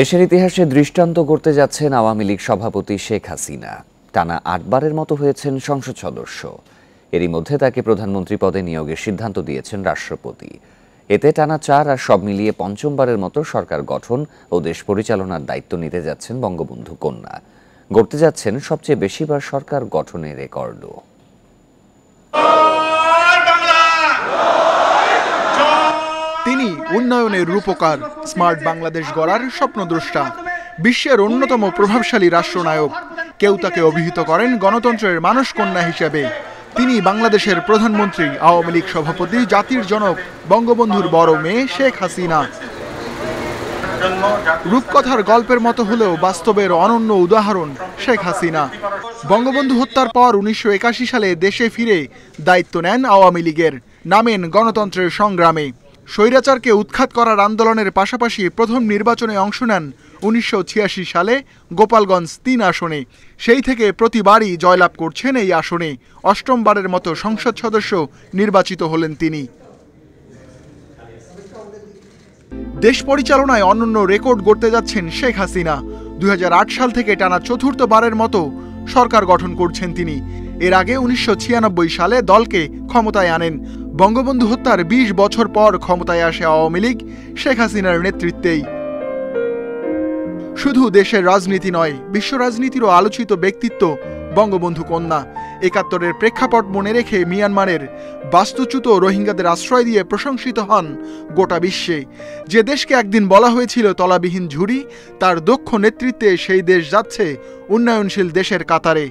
দেশের ইতিহাসে দৃষ্টান্ত করতে যাচ্ছেন আওয়ামী লীগ সভাপতি শেখ হাসিনা। টানা আটবারের মতো হয়েছেন সংসদ সদস্য। এরই মধ্যে তাকে প্রধানমন্ত্রী পদে নিয়োগের সিদ্ধান্ত দিয়েছেন রাষ্ট্রপতি। এতে টানা চার আর সব মিলিয়ে পঞ্চমবারের মতো সরকার গঠন ও দেশ পরিচালনার দায়িত্ব নিতে যাচ্ছেন বঙ্গবন্ধু কন্যা। গড়তে যাচ্ছেন সবচেয়ে বেশিবার সরকার গঠনের রেকর্ডও। তিনি উন্নয়নের রূপকার, স্মার্ট বাংলাদেশ গড়ার স্বপ্নদ্রষ্টা, বিশ্বের অন্যতম প্রভাবশালী রাষ্ট্রনায়ক। কেউ তাকে অভিহিত করেন গণতন্ত্রের মানস কন্যা হিসেবে। তিনি বাংলাদেশের প্রধানমন্ত্রী, আওয়ামী লীগ সভাপতি, জাতির জনক, বঙ্গবন্ধুর বড় মেয়ে শেখ হাসিনা। রূপকথার গল্পের মতো হলেও বাস্তবের অনন্য উদাহরণ শেখ হাসিনা। বঙ্গবন্ধু হত্যার পর উনিশশো একাশি সালে দেশে ফিরে দায়িত্ব নেন আওয়ামী লীগের, নামেন গণতন্ত্রের সংগ্রামে। স্বৈরাচারকে উৎখাত করার আন্দোলনের পাশাপাশি প্রথম নির্বাচনে অংশ নেন উনিশশো ছিয়াশি সালে গোপালগঞ্জ তিন আসনে। সেই থেকে প্রতিবারই জয়লাভ করছেন এই আসনে। অষ্টমবারের মতো সংসদ সদস্য নির্বাচিত হলেন তিনি। দেশ পরিচালনায় অনন্য রেকর্ড গড়তে যাচ্ছেন শেখ হাসিনা। দুই হাজার আট সাল থেকে টানা চতুর্থবারের মতো সরকার গঠন করছেন তিনি। এর আগে উনিশশো ছিয়ানব্বই সালে দলকে ক্ষমতায় আনেন। বঙ্গবন্ধু হত্যার ২০ বছর পর ক্ষমতায় আসে আওয়ামী লীগ, শেখ হাসিনার নেতৃত্বেই। শুধু দেশের রাজনীতি নয়, বিশ্ব রাজনীতিরও আলোচিত ব্যক্তিত্ব বঙ্গবন্ধু কন্যা। একাত্তরের প্রেক্ষাপট মনে রেখে মিয়ানমারের বাস্তুচ্যুত রোহিঙ্গাদের আশ্রয় দিয়ে প্রশংসিত হন গোটা বিশ্বে। যে দেশকে একদিন বলা হয়েছিল তলাবিহীন ঝুড়ি, তার দক্ষ নেতৃত্বে সেই দেশ যাচ্ছে উন্নয়নশীল দেশের কাতারে।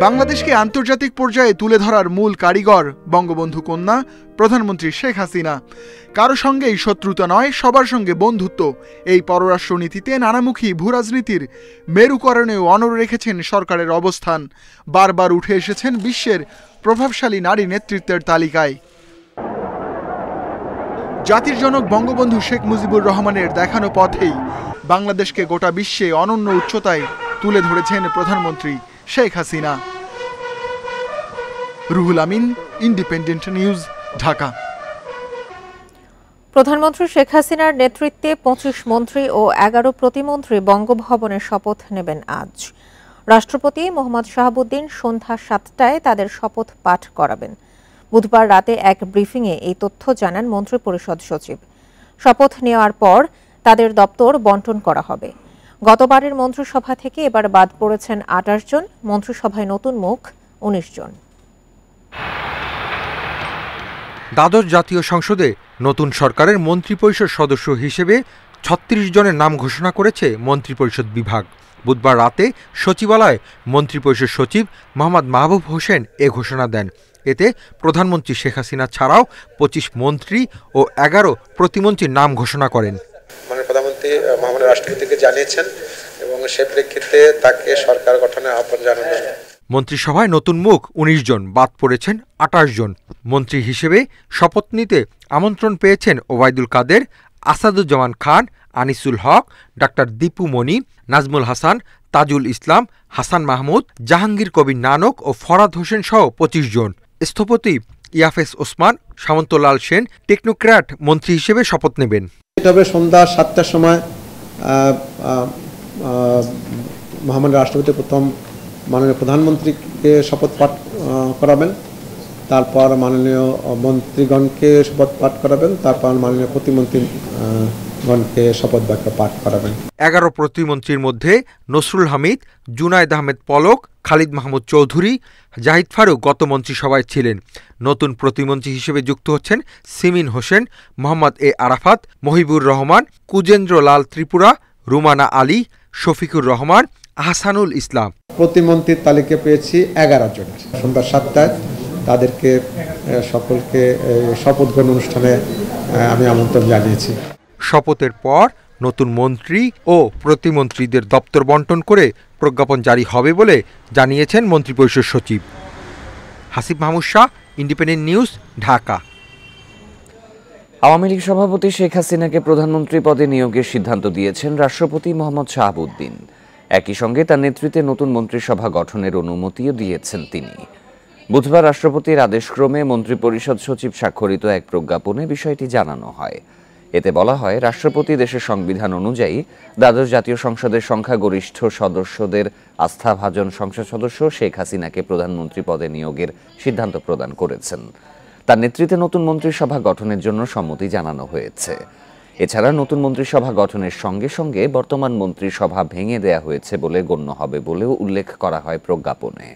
বাংলাদেশকে আন্তর্জাতিক পর্যায়ে তুলে ধরার মূল কারিগর বঙ্গবন্ধু কন্যা, প্রধানমন্ত্রী শেখ হাসিনা। কারও সঙ্গেই শত্রুতা নয়, সবার সঙ্গে বন্ধুত্ব। এই পররাষ্ট্রনীতিতে নানামুখী ভূরাজনীতির মেরুকরণেও অনর রেখেছেন সরকারের অবস্থান। বারবার উঠে এসেছেন বিশ্বের প্রভাবশালী নারী নেতৃত্বের তালিকায়। জাতির জনক বঙ্গবন্ধু শেখ মুজিবুর রহমানের দেখানো পথেই বাংলাদেশকে গোটা বিশ্বে অনন্য উচ্চতায় তুলে ধরেছেন প্রধানমন্ত্রী। Sheikh Hasina. Ruhul Amin, independent news, Dhaka. প্রধানমন্ত্রী শেখ হাসিনার নেতৃত্বে পঁচিশ মন্ত্রী ও এগারো প্রতিমন্ত্রী বঙ্গভবনে শপথ নেবেন আজ। রাষ্ট্রপতি মোহাম্মদ শাহাবুদ্দিন সন্ধ্যা সাতটায় তাদের শপথ পাঠ করাবেন। বুধবার রাতে এক ব্রিফিংয়ে এই তথ্য জানান মন্ত্রিপরিষদ সচিব। শপথ নেওয়ার পর তাদের দপ্তর বন্টন করা হবে। গতবারের মন্ত্রিসভা থেকে এবার বাদ পড়েছেন আঠাশ জন, মন্ত্রিসভায় নতুন মুখ উনিশ জন। দ্বাদশ জাতীয় সংসদে নতুন সরকারের মন্ত্রিপরিষদ সদস্য হিসেবে ছত্রিশ জনের নাম ঘোষণা করেছে মন্ত্রিপরিষদ বিভাগ। বুধবার রাতে সচিবালয়ে মন্ত্রিপরিষদ সচিব মোহাম্মদ মাহবুব হোসেন এ ঘোষণা দেন। এতে প্রধানমন্ত্রী শেখ হাসিনা ছাড়াও পঁচিশ মন্ত্রী ও এগারো প্রতিমন্ত্রীর নাম ঘোষণা করেন। মানে প্রধানমন্ত্রী মহামান্য রাষ্ট্রপতিকে জানিয়েছেন এবং সে প্রেক্ষিতে তাকে সরকার গঠনের আহ্বান জানানো মন্ত্রিসভায় নতুন মুখ, উনিশ জন, বাদ পড়েছেন আটাশ জন। মন্ত্রী হিসেবে শপথ নিতে আমন্ত্রণ পেয়েছেন ওবায়দুল কাদের, আসাদুজ্জামান খান, আনিসুল হক, ডাক্তার দীপু মনি, নাজমুল হাসান, তাজুল ইসলাম, হাসান মাহমুদ, জাহাঙ্গীর কবির নানক ও ফরাদ হোসেন সহ পঁচিশ জন। স্থপতি ইয়াফেস ওসমান সামন্তলাল সেন টেকনোক্র্যাট মন্ত্রী হিসেবে শপথ নেবেন। তবে সন্ধ্যা সাতটার সময় মহামান্য রাষ্ট্রপতি প্রথম মাননীয় প্রধানমন্ত্রীকে শপথ পাঠ করাবেন। তারপর মাননীয় মন্ত্রীগণকে শপথ পাঠ করাবেন। তারপর মাননীয় প্রতিমন্ত্রী গণকে শপথ বাক্য পাঠ করাবেন। এগারো প্রতিমন্ত্রীর মধ্যে নসরুল হামিদ জুনায়দ আহমেদ পলক খালিদ মাহমুদ চৌধুরী জাহিদ ফারুক গত মন্ত্রিসভায় ছিলেন। নতুন প্রতিমন্ত্রী হিসেবে যুক্ত হচ্ছেন সিমিন হোসেন মোহাম্মদ এ আরাফাত মহিবুর রহমান কুজেন্দ্র লাল ত্রিপুরা রুমানা আলী শফিকুর রহমান আহসানুল ইসলাম। প্রতিমন্ত্রীর তালিকা পেয়েছি এগারো জনের। সন্ধ্যা সাতটায় তাদেরকে সকলকে শপথ গ্রহণ অনুষ্ঠানে আমি আমন্ত্রণ জানিয়েছি। শপথের পর নতুন মন্ত্রী ও প্রতিমন্ত্রীদের দপ্তর বন্টন করে প্রজ্ঞাপন জারি হবে বলে জানিয়েছেন মন্ত্রিপরিষদ সচিব। Hasib Mahmud Shah independent news, Dhaka. Awami League সভাপতি শেখ হাসিনাকে প্রধানমন্ত্রী পদে নিয়োগের সিদ্ধান্ত দিয়েছেন রাষ্ট্রপতি মোহাম্মদ শাহাবুদ্দিন। একই সঙ্গে তার নেতৃত্বে নতুন মন্ত্রিসভা গঠনের অনুমতিও দিয়েছেন তিনি। বুধবার রাষ্ট্রপতির আদেশক্রমে মন্ত্রিপরিষদ সচিব স্বাক্ষরিত এক প্রজ্ঞাপনে বিষয়টি জানানো হয়। এতে বলা হয়, রাষ্ট্রপতি দেশের সংবিধান অনুযায়ী দ্বাদশ জাতীয় সংসদের সংখ্যাগরিষ্ঠ সদস্যদের আস্থাভাজন সংসদ সদস্য শেখ হাসিনাকে প্রধানমন্ত্রী পদে নিয়োগের সিদ্ধান্ত প্রদান করেছেন। তার নেতৃত্বে নতুন মন্ত্রিসভা গঠনের জন্য সম্মতি জানানো হয়েছে। এছাড়া নতুন মন্ত্রিসভা গঠনের সঙ্গে সঙ্গে বর্তমান মন্ত্রিসভা ভেঙে দেয়া হয়েছে বলে গণ্য হবে বলেও উল্লেখ করা হয় প্রজ্ঞাপনে।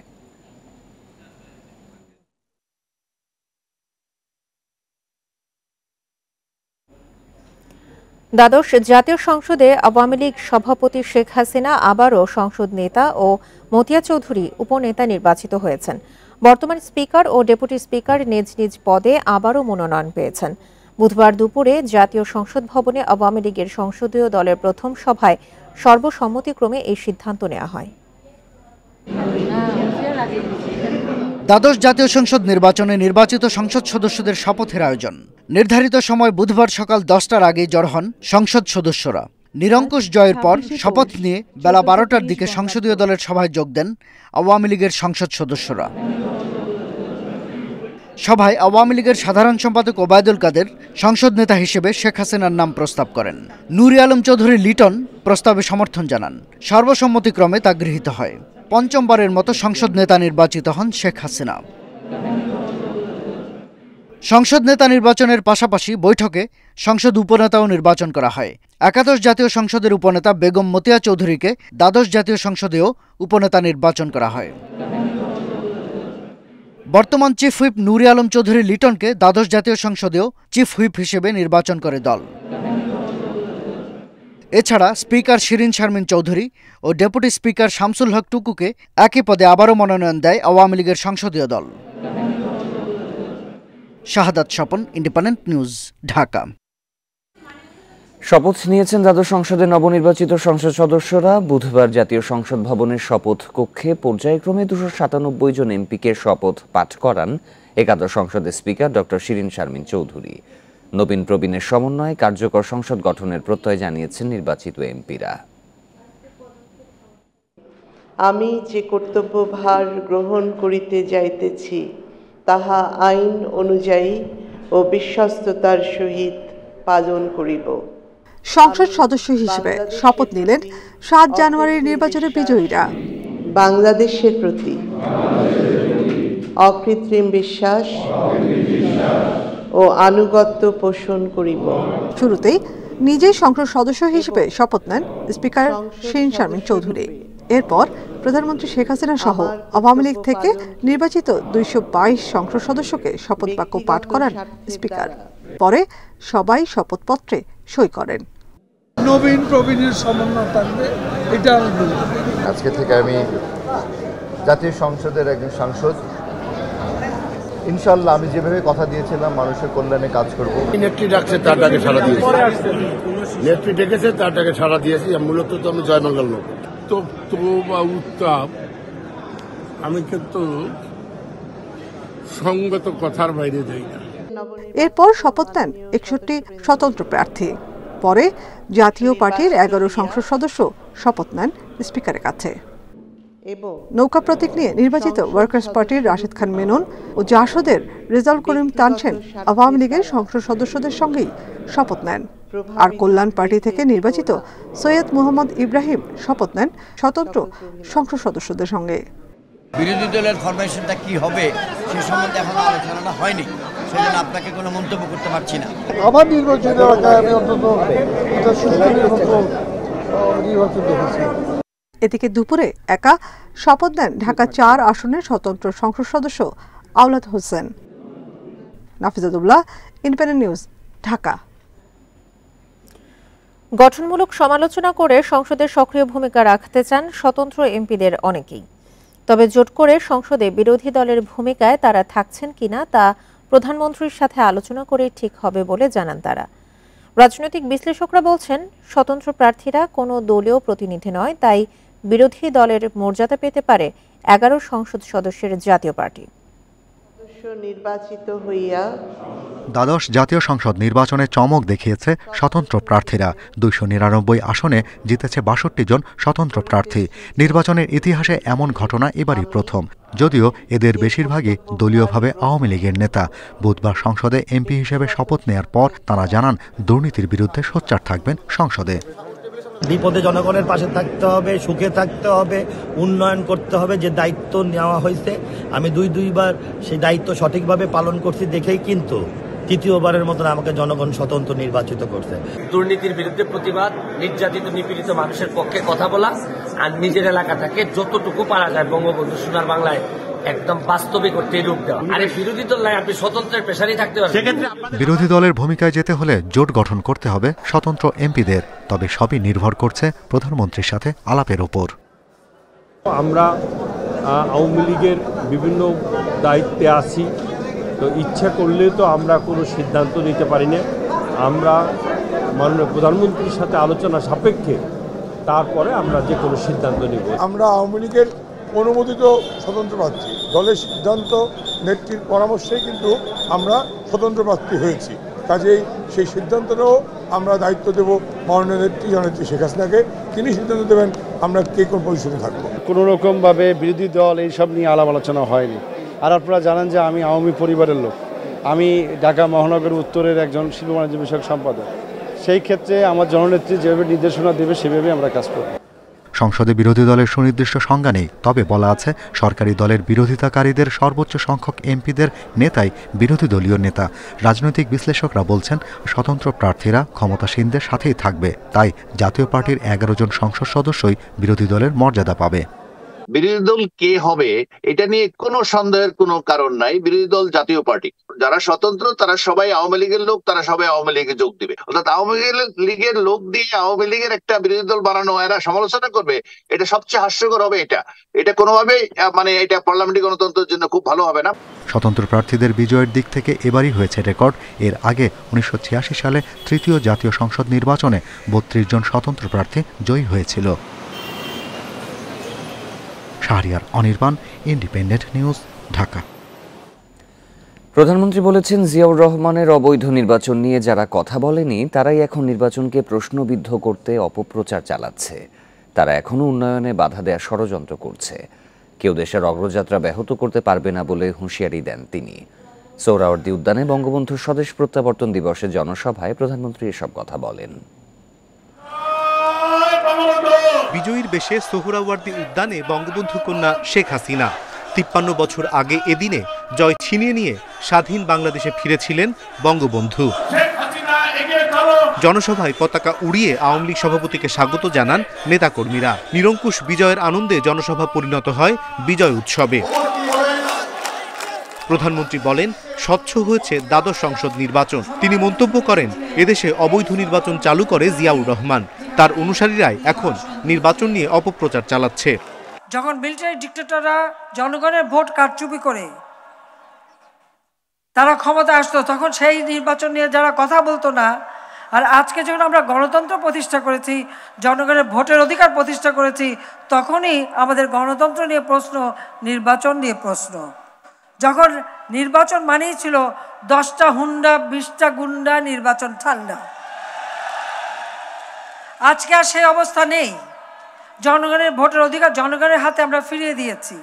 দ্বাদশ জাতীয় সংসদে আওয়ামী লীগ সভাপতি শেখ হাসিনা আবারও সংসদ নেতা ও মতিয়া চৌধুরী উপনেতা নির্বাচিত হয়েছেন। বর্তমান স্পিকার ও ডেপুটি স্পিকার নিজ নিজ পদে আবারও মনোনয়ন পেয়েছেন। বুধবার দুপুরে জাতীয় সংসদ ভবনে আওয়ামী লীগের সংসদীয় দলের প্রথম সভায় সর্বসম্মতিক্রমে এই সিদ্ধান্ত নেওয়া হয়। দ্বাদশ জাতীয় সংসদ নির্বাচনে নির্বাচিত সংসদ সদস্যদের শপথের আয়োজন। নির্ধারিত সময় বুধবার সকাল দশটার আগে জড় হন সংসদ সদস্যরা। নিরঙ্কুশ জয়ের পর শপথ নিয়ে বেলা বারোটার দিকে সংসদীয় দলের সভায় যোগ দেন আওয়ামী লীগের সংসদ সদস্যরা। সভায় আওয়ামী লীগের সাধারণ সম্পাদক ওবায়দুল কাদের, সংসদ নেতা হিসেবে শেখ হাসিনার নাম প্রস্তাব করেন। নুরি আলম চৌধুরী লিটন প্রস্তাবে সমর্থন জানান। সর্বসম্মতিক্রমে তা গৃহীত হয়। পঞ্চমবারের মতো সংসদ নেতা নির্বাচিত হন শেখ হাসিনা। সংসদ নেতা নির্বাচনের পাশাপাশি বৈঠকে সংসদ উপনেতাও নির্বাচন করা হয়। একাদশ জাতীয় সংসদের উপনেতা বেগম মতিয়া চৌধুরীকে দ্বাদশ জাতীয় সংসদেও উপনেতা নির্বাচন করা হয়। বর্তমান চিফ হুইপ নুরি আলম চৌধুরী লিটনকে দ্বাদশ জাতীয় সংসদেও চিফ হুইপ হিসেবে নির্বাচন করে দল। এছাড়া স্পিকার শিরিন শারমিন চৌধুরী ও ডেপুটি স্পিকার শামসুল হক টুকুকে একই পদে আবারও মনোনয়ন দেয় আওয়ামী লীগের সংসদীয় দল। Shahadat Swapan independent news Dhaka. শপথ নিয়েছেন দ্বাদশ সংসদের নবনির্বাচিত সংসদ সদস্যরা। বুধবার জাতীয় সংসদ ভবনের শপথ কক্ষে পর্যায়ক্রমে দুশো সাতানব্বই জন এমপিকে শপথ পাঠ করান একাদশ সংসদের স্পিকার ডক্টর শিরিন শারমিন চৌধুরী। নবীন প্রবীণের সমন্বয়ে কার্যকর সংসদ গঠনের প্রত্যয় জানিয়েছেন নির্বাচিত এমপিরা। আমি যে কর্তব্যভার গ্রহণ করিতে যাইতেছি তাহা আইন অনুযায়ী ও বিশ্বস্ততার সহিত পালন করিব। সংসদ সদস্য হিসেবে শপথ নিলেন সাত জানুয়ারির নির্বাচনে বিজয়ীরা। বাংলাদেশের প্রতি অকৃত্রিম বিশ্বাস ও আনুগত্য পোষণ করিব। শুরুতেই নিজেই সংসদ সদস্য হিসেবে শপথ নেন স্পিকার শেন শারমিন চৌধুরী। এরপর প্রধানমন্ত্রী শেখ হাসিনা সহ আওয়ামী লীগ থেকে নির্বাচিত দুইশো বাইশ সংসদ সদস্যকে শপথ বাক্য পাঠ করান স্পিকার। পরে সবাই শপথপত্রে সই করেন। নবীন প্রবীণের সমন্বয় থাকবে এটা আজকে থেকে আমি জাতীয় সংসদের একজন সাংসদ ইনশাল্লাহ আমি যেভাবে কথা দিয়েছিলাম মানুষের কল্যাণে কাজ করব। নেত্রী ডাকছে তার ডাকে সারা দিয়েছি। নেত্রী ডেকেছে তার ডাকে সারা দিয়েছি মূলত তো আমি জয়মঙ্গল লোক তো তো বা উত্তাপ আমি কিন্তু সঙ্গত কথার বাইরে যাই না। এরপর শপথ নেন একষট্টি স্বতন্ত্র প্রার্থী। পরে জাতীয় পার্টির এগারো সংসদ সদস্য শপথ নেন স্পিকারের কাছে। নৌকা প্রতীক নিয়ে নির্বাচিত ওয়ার্কার্স পার্টির রাশেদ খান মেনন ও জাসদের রেজাউল করিম তানছেন আওয়ামী লীগের সংসদ সদস্যদের সঙ্গেই শপথ নেন। আর কল্যাণ পার্টি থেকে নির্বাচিত সৈয়দ মোহাম্মদ ইব্রাহিম শপথ নেন স্বতন্ত্র সংসদ সদস্যদের সঙ্গে। বিরোধী দলের ফরমেশনটা কি হবে সে সম্বন্ধে এখনও আলোচনাটা হয়নি। সেজন্য আপনাকে কোনো মন্তব্য করতে পারছি না। আমার নির্বাচন এলাকায় আমি অন্তত এটা সুস্থ নির্বাচন নির্বাচন দেখেছি এদিকে দুপুরে একা শপথ নেন ঢাকা চার আসনের স্বতন্ত্র সংসদ সদস্য Awlad Hossain. Nafizadullah independent news, Dhaka. গঠনমূলক সমালোচনা করে সংসদে সক্রিয় ভূমিকা রাখতে চান স্বতন্ত্র এমপিদের অনেকেই। তবে জোট করে সংসদে বিরোধী দলের ভূমিকায় তারা থাকছেন কিনা তা প্রধানমন্ত্রীর সাথে আলোচনা করে ঠিক হবে বলে জানান তারা। রাজনৈতিক বিশ্লেষকরা বলছেন, স্বতন্ত্র প্রার্থীরা কোনো দলীয় প্রতিনিধি নয়, তাই বিরোধী দলের মর্যাদা পেতে পারে এগারো সংসদ সদস্যের জাতীয় পার্টি। নির্বাচিত হইয়া দ্বাদশ জাতীয় সংসদ নির্বাচনে চমক দেখিয়েছে স্বতন্ত্র প্রার্থীরা। দুইশো নিরানব্বই আসনে জিতেছে বাষট্টি জন স্বতন্ত্র প্রার্থী। নির্বাচনের ইতিহাসে এমন ঘটনা এবারই প্রথম। যদিও এদের বেশিরভাগই দলীয়ভাবে আওয়ামী লীগের নেতা। বুধবার সংসদে এমপি হিসেবে শপথ নেয়ার পর তারা জানান দুর্নীতির বিরুদ্ধে সোচ্চার থাকবেন সংসদে। বিপদে জনগণের পাশে থাকতে হবে, সুখে থাকতে হবে, উন্নয়ন করতে হবে, যে দায়িত্ব নেওয়া হয়েছে। আমি দুই দুইবার সেই দায়িত্ব সঠিকভাবে পালন করছি দেখেই কিন্তু তৃতীয়বারের মতন আমাকে জনগণ স্বতন্ত্র নির্বাচিত করছে। দুর্নীতির বিরুদ্ধে প্রতিবাদ, নির্যাতিত, নিপীড়িত মানুষের পক্ষে কথা বলা, আর নিজের এলাকাটাকে যতটুকু পারা যায় বঙ্গবন্ধু সোনার বাংলায় একদম বাস্তবিক করতে রূপ দেওয়া আরে বিরোধী দল নাই আপনি স্বতন্ত্রের পেশারই থাকতে পারবেন। সেক্ষেত্রে বিরোধী দলের ভূমিকায় যেতে হলে জোট গঠন করতে হবে স্বতন্ত্র এমপিদের তবে সবই নির্ভর করছে প্রধানমন্ত্রীর সাথে আলাপের ওপর আমরা আওয়ামী লীগের বিভিন্ন দায়িত্বে আছি তো ইচ্ছা করলে তো আমরা কোনো সিদ্ধান্ত নিতে পারি না আমরা মাননীয় প্রধানমন্ত্রীর সাথে আলোচনা সাপেক্ষে তারপরে আমরা যে কোনো সিদ্ধান্ত নেব। আমরা আওয়ামী লীগের অনুমোদিত স্বতন্ত্র প্রার্থী। দলের সিদ্ধান্ত, নেত্রীর পরামর্শেই কিন্তু আমরা স্বতন্ত্র প্রার্থী হয়েছি। কাজেই সেই সিদ্ধান্তটাও আমরা দায়িত্ব দেব মাননীয় নেত্রী, জননেত্রী শেখ হাসিনাকে। তিনি সিদ্ধান্ত দেবেন আমরা কে কোন পরিষদে থাকব। কোনো রকমভাবে বিরোধী দল এইসব নিয়ে আলাপ আলোচনা হয়নি। আর আপনারা জানেন যে আমি আওয়ামী পরিবারের লোক। আমি ঢাকা মহানগর উত্তরের একজন শিল্প বাণিজ্য বিষয়ক সম্পাদক। সেই ক্ষেত্রে আমার জননেত্রী যেভাবে নির্দেশনা দেবে সেভাবে আমরা কাজ করব। সংসদে বিরোধী দলের সুনির্দিষ্ট সংজ্ঞা নেই। তবে বলা আছে, সরকারি দলের বিরোধিতাকারীদের সর্বোচ্চ সংখ্যক এমপিদের নেতাই বিরোধী দলীয় নেতা। রাজনৈতিক বিশ্লেষকরা বলছেন, স্বতন্ত্র প্রার্থীরা ক্ষমতাসীনদের সাথেই থাকবে। তাই জাতীয় পার্টির এগারো জন সংসদ সদস্যই বিরোধী দলের মর্যাদা পাবে। বিরোধী দল কে হবে এটা নিয়ে কোনো সন্দেহের কোনো কারণ নাই। বিরোধী দল জাতীয় পার্টি। যারা স্বতন্ত্র তারা সবাই আওয়ামী লীগের লোক তারা সবাই আওয়ামী লীগে যোগ দিবে। অর্থাৎ আওয়ামী লীগের লোক দিয়ে আওয়ামী লীগের একটা বিরোধী দল বানানো এরা সমালোচনা করবে এটা সবচেয়ে হাস্যকর হবে এটা। এটা কোনোভাবেই আহ, মানে এটা পার্লামেন্টারি গণতন্ত্রের জন্য খুব ভালো হবে না। স্বতন্ত্র প্রার্থীদের বিজয়ের দিক থেকে এবারই হয়েছে রেকর্ড। এর আগে উনিশশো ছিয়াশি সালে তৃতীয় জাতীয় সংসদ নির্বাচনে বত্রিশ জন স্বতন্ত্র প্রার্থী জয়ী হয়েছিল। Shahriar Anirban, independent news, Dhaka. প্রধানমন্ত্রী বলেছেন, জিয়াউর রহমানের অবৈধ নির্বাচন নিয়ে যারা কথা বলেনি, তারাই এখন নির্বাচনকে প্রশ্নবিদ্ধ করতে অপপ্রচার চালাচ্ছে। তারা এখনও উন্নয়নে বাধা দেওয়ার ষড়যন্ত্র করছে। কেউ দেশের অগ্রযাত্রা ব্যাহত করতে পারবে না বলে হুঁশিয়ারি দেন তিনি। সৌরাওয়ার্দী উদ্যানে বঙ্গবন্ধুর স্বদেশ প্রত্যাবর্তন দিবসের জনসভায় প্রধানমন্ত্রী এসব কথা বলেন। বিজয়ীর বেশে সোহরাওয়ার্দী উদ্যানে বঙ্গবন্ধু কন্যা শেখ হাসিনা। তিপ্পান্ন বছর আগে এদিনে জয় ছিনিয়ে নিয়ে স্বাধীন বাংলাদেশে ফিরেছিলেন বঙ্গবন্ধু। জনসভায় পতাকা উড়িয়ে আওয়ামী লীগ সভাপতিকে স্বাগত জানান নেতাকর্মীরা। নিরঙ্কুশ বিজয়ের আনন্দে জনসভা পরিণত হয় বিজয় উৎসবে। প্রধানমন্ত্রী বলেন স্বচ্ছ হয়েছে দ্বাদশ সংসদ নির্বাচন। তিনি মন্তব্য করেন এদেশে অবৈধ নির্বাচন চালু করে জিয়াউর রহমান। তার অনুসারীরাই এখন নির্বাচন নিয়ে অপপ্রচার চালাচ্ছে। যখন মিলিটারি ডিক্টেটররা জনগণের ভোট কারচুপি করে তারা ক্ষমতা আসতো, তখন সেই নির্বাচন নিয়ে যারা কথা বলতো না, আর আজকে যখন আমরা গণতন্ত্র প্রতিষ্ঠা করেছি, জনগণের ভোটের অধিকার প্রতিষ্ঠা করেছি, তখনই আমাদের গণতন্ত্র নিয়ে প্রশ্ন, নির্বাচন নিয়ে প্রশ্ন। যখন নির্বাচন মানেই ছিল দশটা হুন্ডা, বিশটা গুন্ডা, নির্বাচন ঠান্ডা। আজকে আর সেই অবস্থা নেই। জনগণের ভোটের অধিকার জনগণের হাতে আমরা ফিরিয়ে দিয়েছি।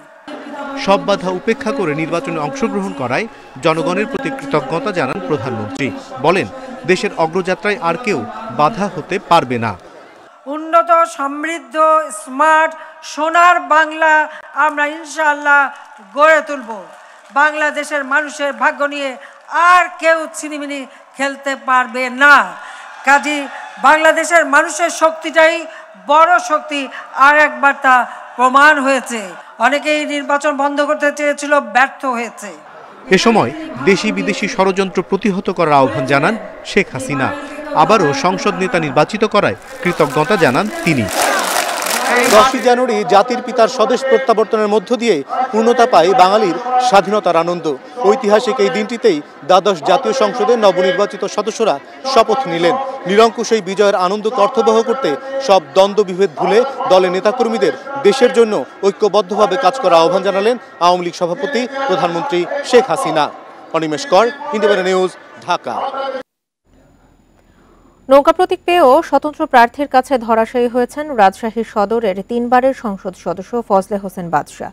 সব বাধা উপেক্ষা করে নির্বাচনে অংশগ্রহণ করায় জনগণের প্রতি কৃতজ্ঞতা জানান প্রধানমন্ত্রী। বলেন দেশের অগ্রযাত্রায় আর কেউ বাধা হতে পারবে না। উন্নত সমৃদ্ধ স্মার্ট সোনার বাংলা আমরা ইনশাআল্লাহ গড়ে তুলব। বাংলাদেশের মানুষের ভাগ্য নিয়ে আর কেউ ছিনিমিনি খেলতে পারবে না। কাজী বাংলাদেশের মানুষের শক্তিটাই বড় শক্তি। আর একবার তা প্রমাণ হয়েছে। অনেকেই নির্বাচন বন্ধ করতে চেয়েছিল, ব্যর্থ হয়েছে। এ সময় দেশি বিদেশি ষড়যন্ত্র প্রতিহত করার আহ্বান জানান শেখ হাসিনা। আবারও সংসদ নেতা নির্বাচিত করায় কৃতজ্ঞতা জানান তিনি। দশই জানুয়ারি জাতির পিতার স্বদেশ প্রত্যাবর্তনের মধ্য দিয়ে পূর্ণতা পায় বাঙালির স্বাধীনতার আনন্দ। ঐতিহাসিক এই দিনটিতেই দ্বাদশ জাতীয় সংসদের নবনির্বাচিত সদস্যরা শপথ নিলেন। নিরঙ্কুশ এই বিজয়ের আনন্দকে অর্থবহ করতে সব দ্বন্দ্ব বিভেদ ভুলে দলের নেতাকর্মীদের দেশের জন্য ঐক্যবদ্ধভাবে কাজ করার আহ্বান জানালেন আওয়ামী লীগ সভাপতি প্রধানমন্ত্রী শেখ হাসিনা। অনিমেষ কর, ইন্ডিপেন্ডেন্ট নিউজ, ঢাকা। নৌকা প্রতীক পেয়েও স্বতন্ত্র প্রার্থীর কাছে ধরাশায়ী হয়েছেন রাজশাহী সদরের তিনবারের সংসদ সদস্য ফজলে হোসেন বাদশাহ।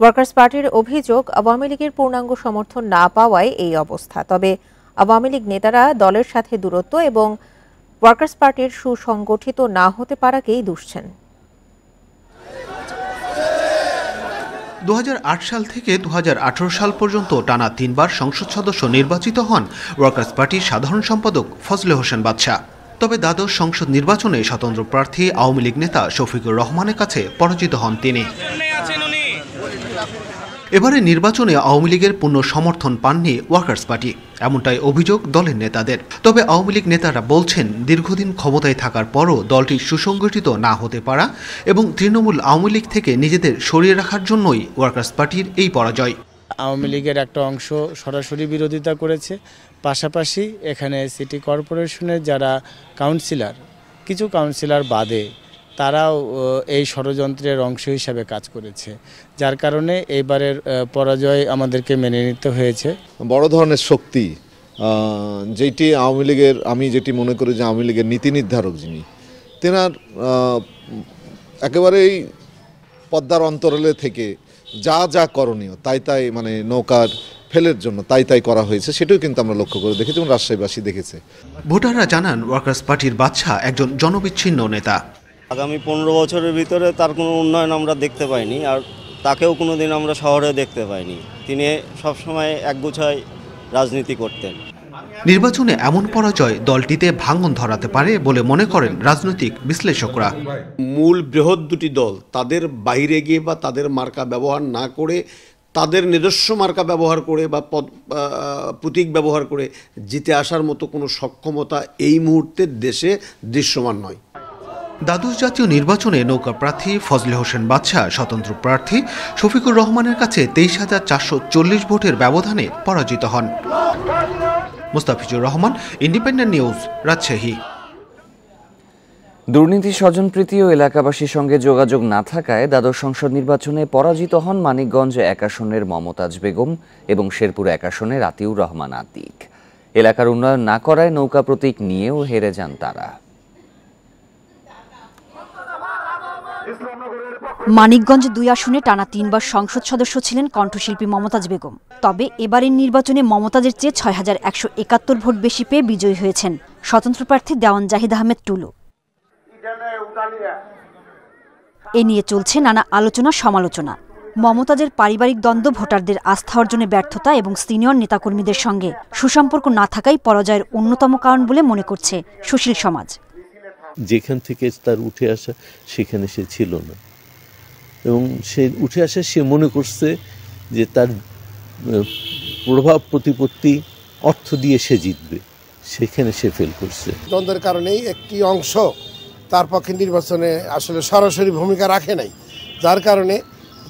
ওয়ার্কার্স পার্টির অভিযোগ, আওয়ামী লীগের পূর্ণাঙ্গ সমর্থন না পাওয়ায় এই অবস্থা। তবে আওয়ামী লীগ নেতারা দলের সাথে দূরত্ব এবং ওয়ার্কার্স পার্টির সুসংগঠিত না হতে পারাকেই দুষছেন। দু হাজার আট সাল থেকে দুহাজার আঠারো সাল পর্যন্ত টানা তিনবার সংসদ সদস্য নির্বাচিত হন ওয়ার্কার্স পার্টির সাধারণ সম্পাদক ফজলে হোসেন বাদশাহ। তবে দ্বাদশ সংসদ নির্বাচনে স্বতন্ত্র প্রার্থী আওয়ামী লীগ নেতা শফিকুর রহমানের কাছে পরাজিত হন তিনি। এবারে নির্বাচনে আওয়ামী লীগের পূর্ণ সমর্থন পাননি ওয়ার্কার্স পার্টি। এমনটাই অভিযোগ দলের নেতাদের। তবে আওয়ামী লীগ নেতারা বলছেন, দীর্ঘদিন ক্ষমতায় থাকার পরও দলটি সুসংগঠিত না হতে পারা এবং তৃণমূল আওয়ামী লীগ থেকে নিজেদের সরিয়ে রাখার জন্যই ওয়ার্কার্স পার্টির এই পরাজয়। আওয়ামী লীগের একটা অংশ সরাসরি বিরোধিতা করেছে। পাশাপাশি এখানে সিটি কর্পোরেশনের যারা কাউন্সিলর, কিছু কাউন্সিলর বাদে তারাও এই ষড়যন্ত্রের অংশ হিসাবে কাজ করেছে। যার কারণে এইবারের পরাজয় আমাদেরকে মেনে নিতে হয়েছে। বড় ধরনের শক্তি যেটি আওয়ামী লীগের আমি যেটি মনে করি যে আওয়ামী লীগের নীতি নির্ধারক যিনি তেনার একেবারেই পদ্মার অন্তরালে থেকে যা যা করণীয় তাই তাই মানে নৌকার ফেলের জন্য তাই তাই করা হয়েছে সেটাও কিন্তু আমরা লক্ষ্য করে দেখেছি এবং রাজশাহীবাসী দেখেছে। ভোটাররা জানান ওয়ার্কার্স পার্টির বাদশাহ একজন জনবিচ্ছিন্ন নেতা। আগামী পনেরো বছরের ভিতরে তার কোনো উন্নয়ন আমরা দেখতে পাইনি আর তাকেও কোনো দিন আমরা শহরে দেখতে পাইনি। তিনি সবসময় একগুছায় রাজনীতি করতেন। নির্বাচনে এমন পরাজয় দলটিতে ভাঙন ধরাতে পারে বলে মনে করেন রাজনৈতিক বিশ্লেষকরা। মূল বৃহৎ দুটি দল তাদের বাইরে গিয়ে বা তাদের মার্কা ব্যবহার না করে তাদের নিজস্ব মার্কা ব্যবহার করে বা পদ প্রতীক ব্যবহার করে জিতে আসার মতো কোনো সক্ষমতা এই মুহূর্তে দেশে দৃশ্যমান নয়। দ্বাদশ জাতীয় নির্বাচনে নৌকা প্রার্থী ফজলে হোসেন বাদশাহ, স্বতন্ত্র প্রার্থী শফিকুর রহমানের কাছে তেইশ হাজার চারশো চল্লিশ ভোটের ব্যবধানে পরাজিত হন। Mustafizur Rahman, independent news, Rajshahi. দুর্নীতি, স্বজনপ্রীতি ও এলাকাবাসীর সঙ্গে যোগাযোগ না থাকায় দ্বাদশ সংসদ নির্বাচনে পরাজিত হন মানিকগঞ্জ এক আসনের মমতাজ বেগম এবং শেরপুর এক আসনের আতিউর রহমান আতিক। এলাকার উন্নয়ন না করায় নৌকা প্রতীক নিয়েও হেরে যান তারা। মানিকগঞ্জ দুই আসনে টানা তিনবার সংসদ সদস্য ছিলেন কণ্ঠশিল্পী মমতাজ বেগম। তবে এবারের নির্বাচনে মমতাজের চেয়ে ছয় হাজার একশো একাত্তর ভোট বেশি পেয়ে বিজয়ী হয়েছেন স্বতন্ত্র প্রার্থী দেওয়ান জাহিদ আহমেদ টুলু। এ নিয়ে চলছে নানা আলোচনা সমালোচনা। মমতাজের পারিবারিক দ্বন্দ্ব ভোটারদের আস্থা অর্জনে ব্যর্থতা এবং সিনিয়র নেতাকর্মীদের সঙ্গে সুসম্পর্ক না থাকাই পরাজয়ের অন্যতম কারণ বলে মনে করছে সুশীল সমাজ। যেখান থেকে তার উঠে আসা, সেখানে সে ছিল না। এবং সে উঠে আসে সে মনে করছে যে তার প্রভাব প্রতিপত্তি অর্থ দিয়ে সে জিতবে। সেখানে সে ফেল করছে। দ্বন্দ্বের কারণেই একটি অংশ তার পক্ষে নির্বাচনে আসলে সরাসরি ভূমিকা রাখে নাই। যার কারণে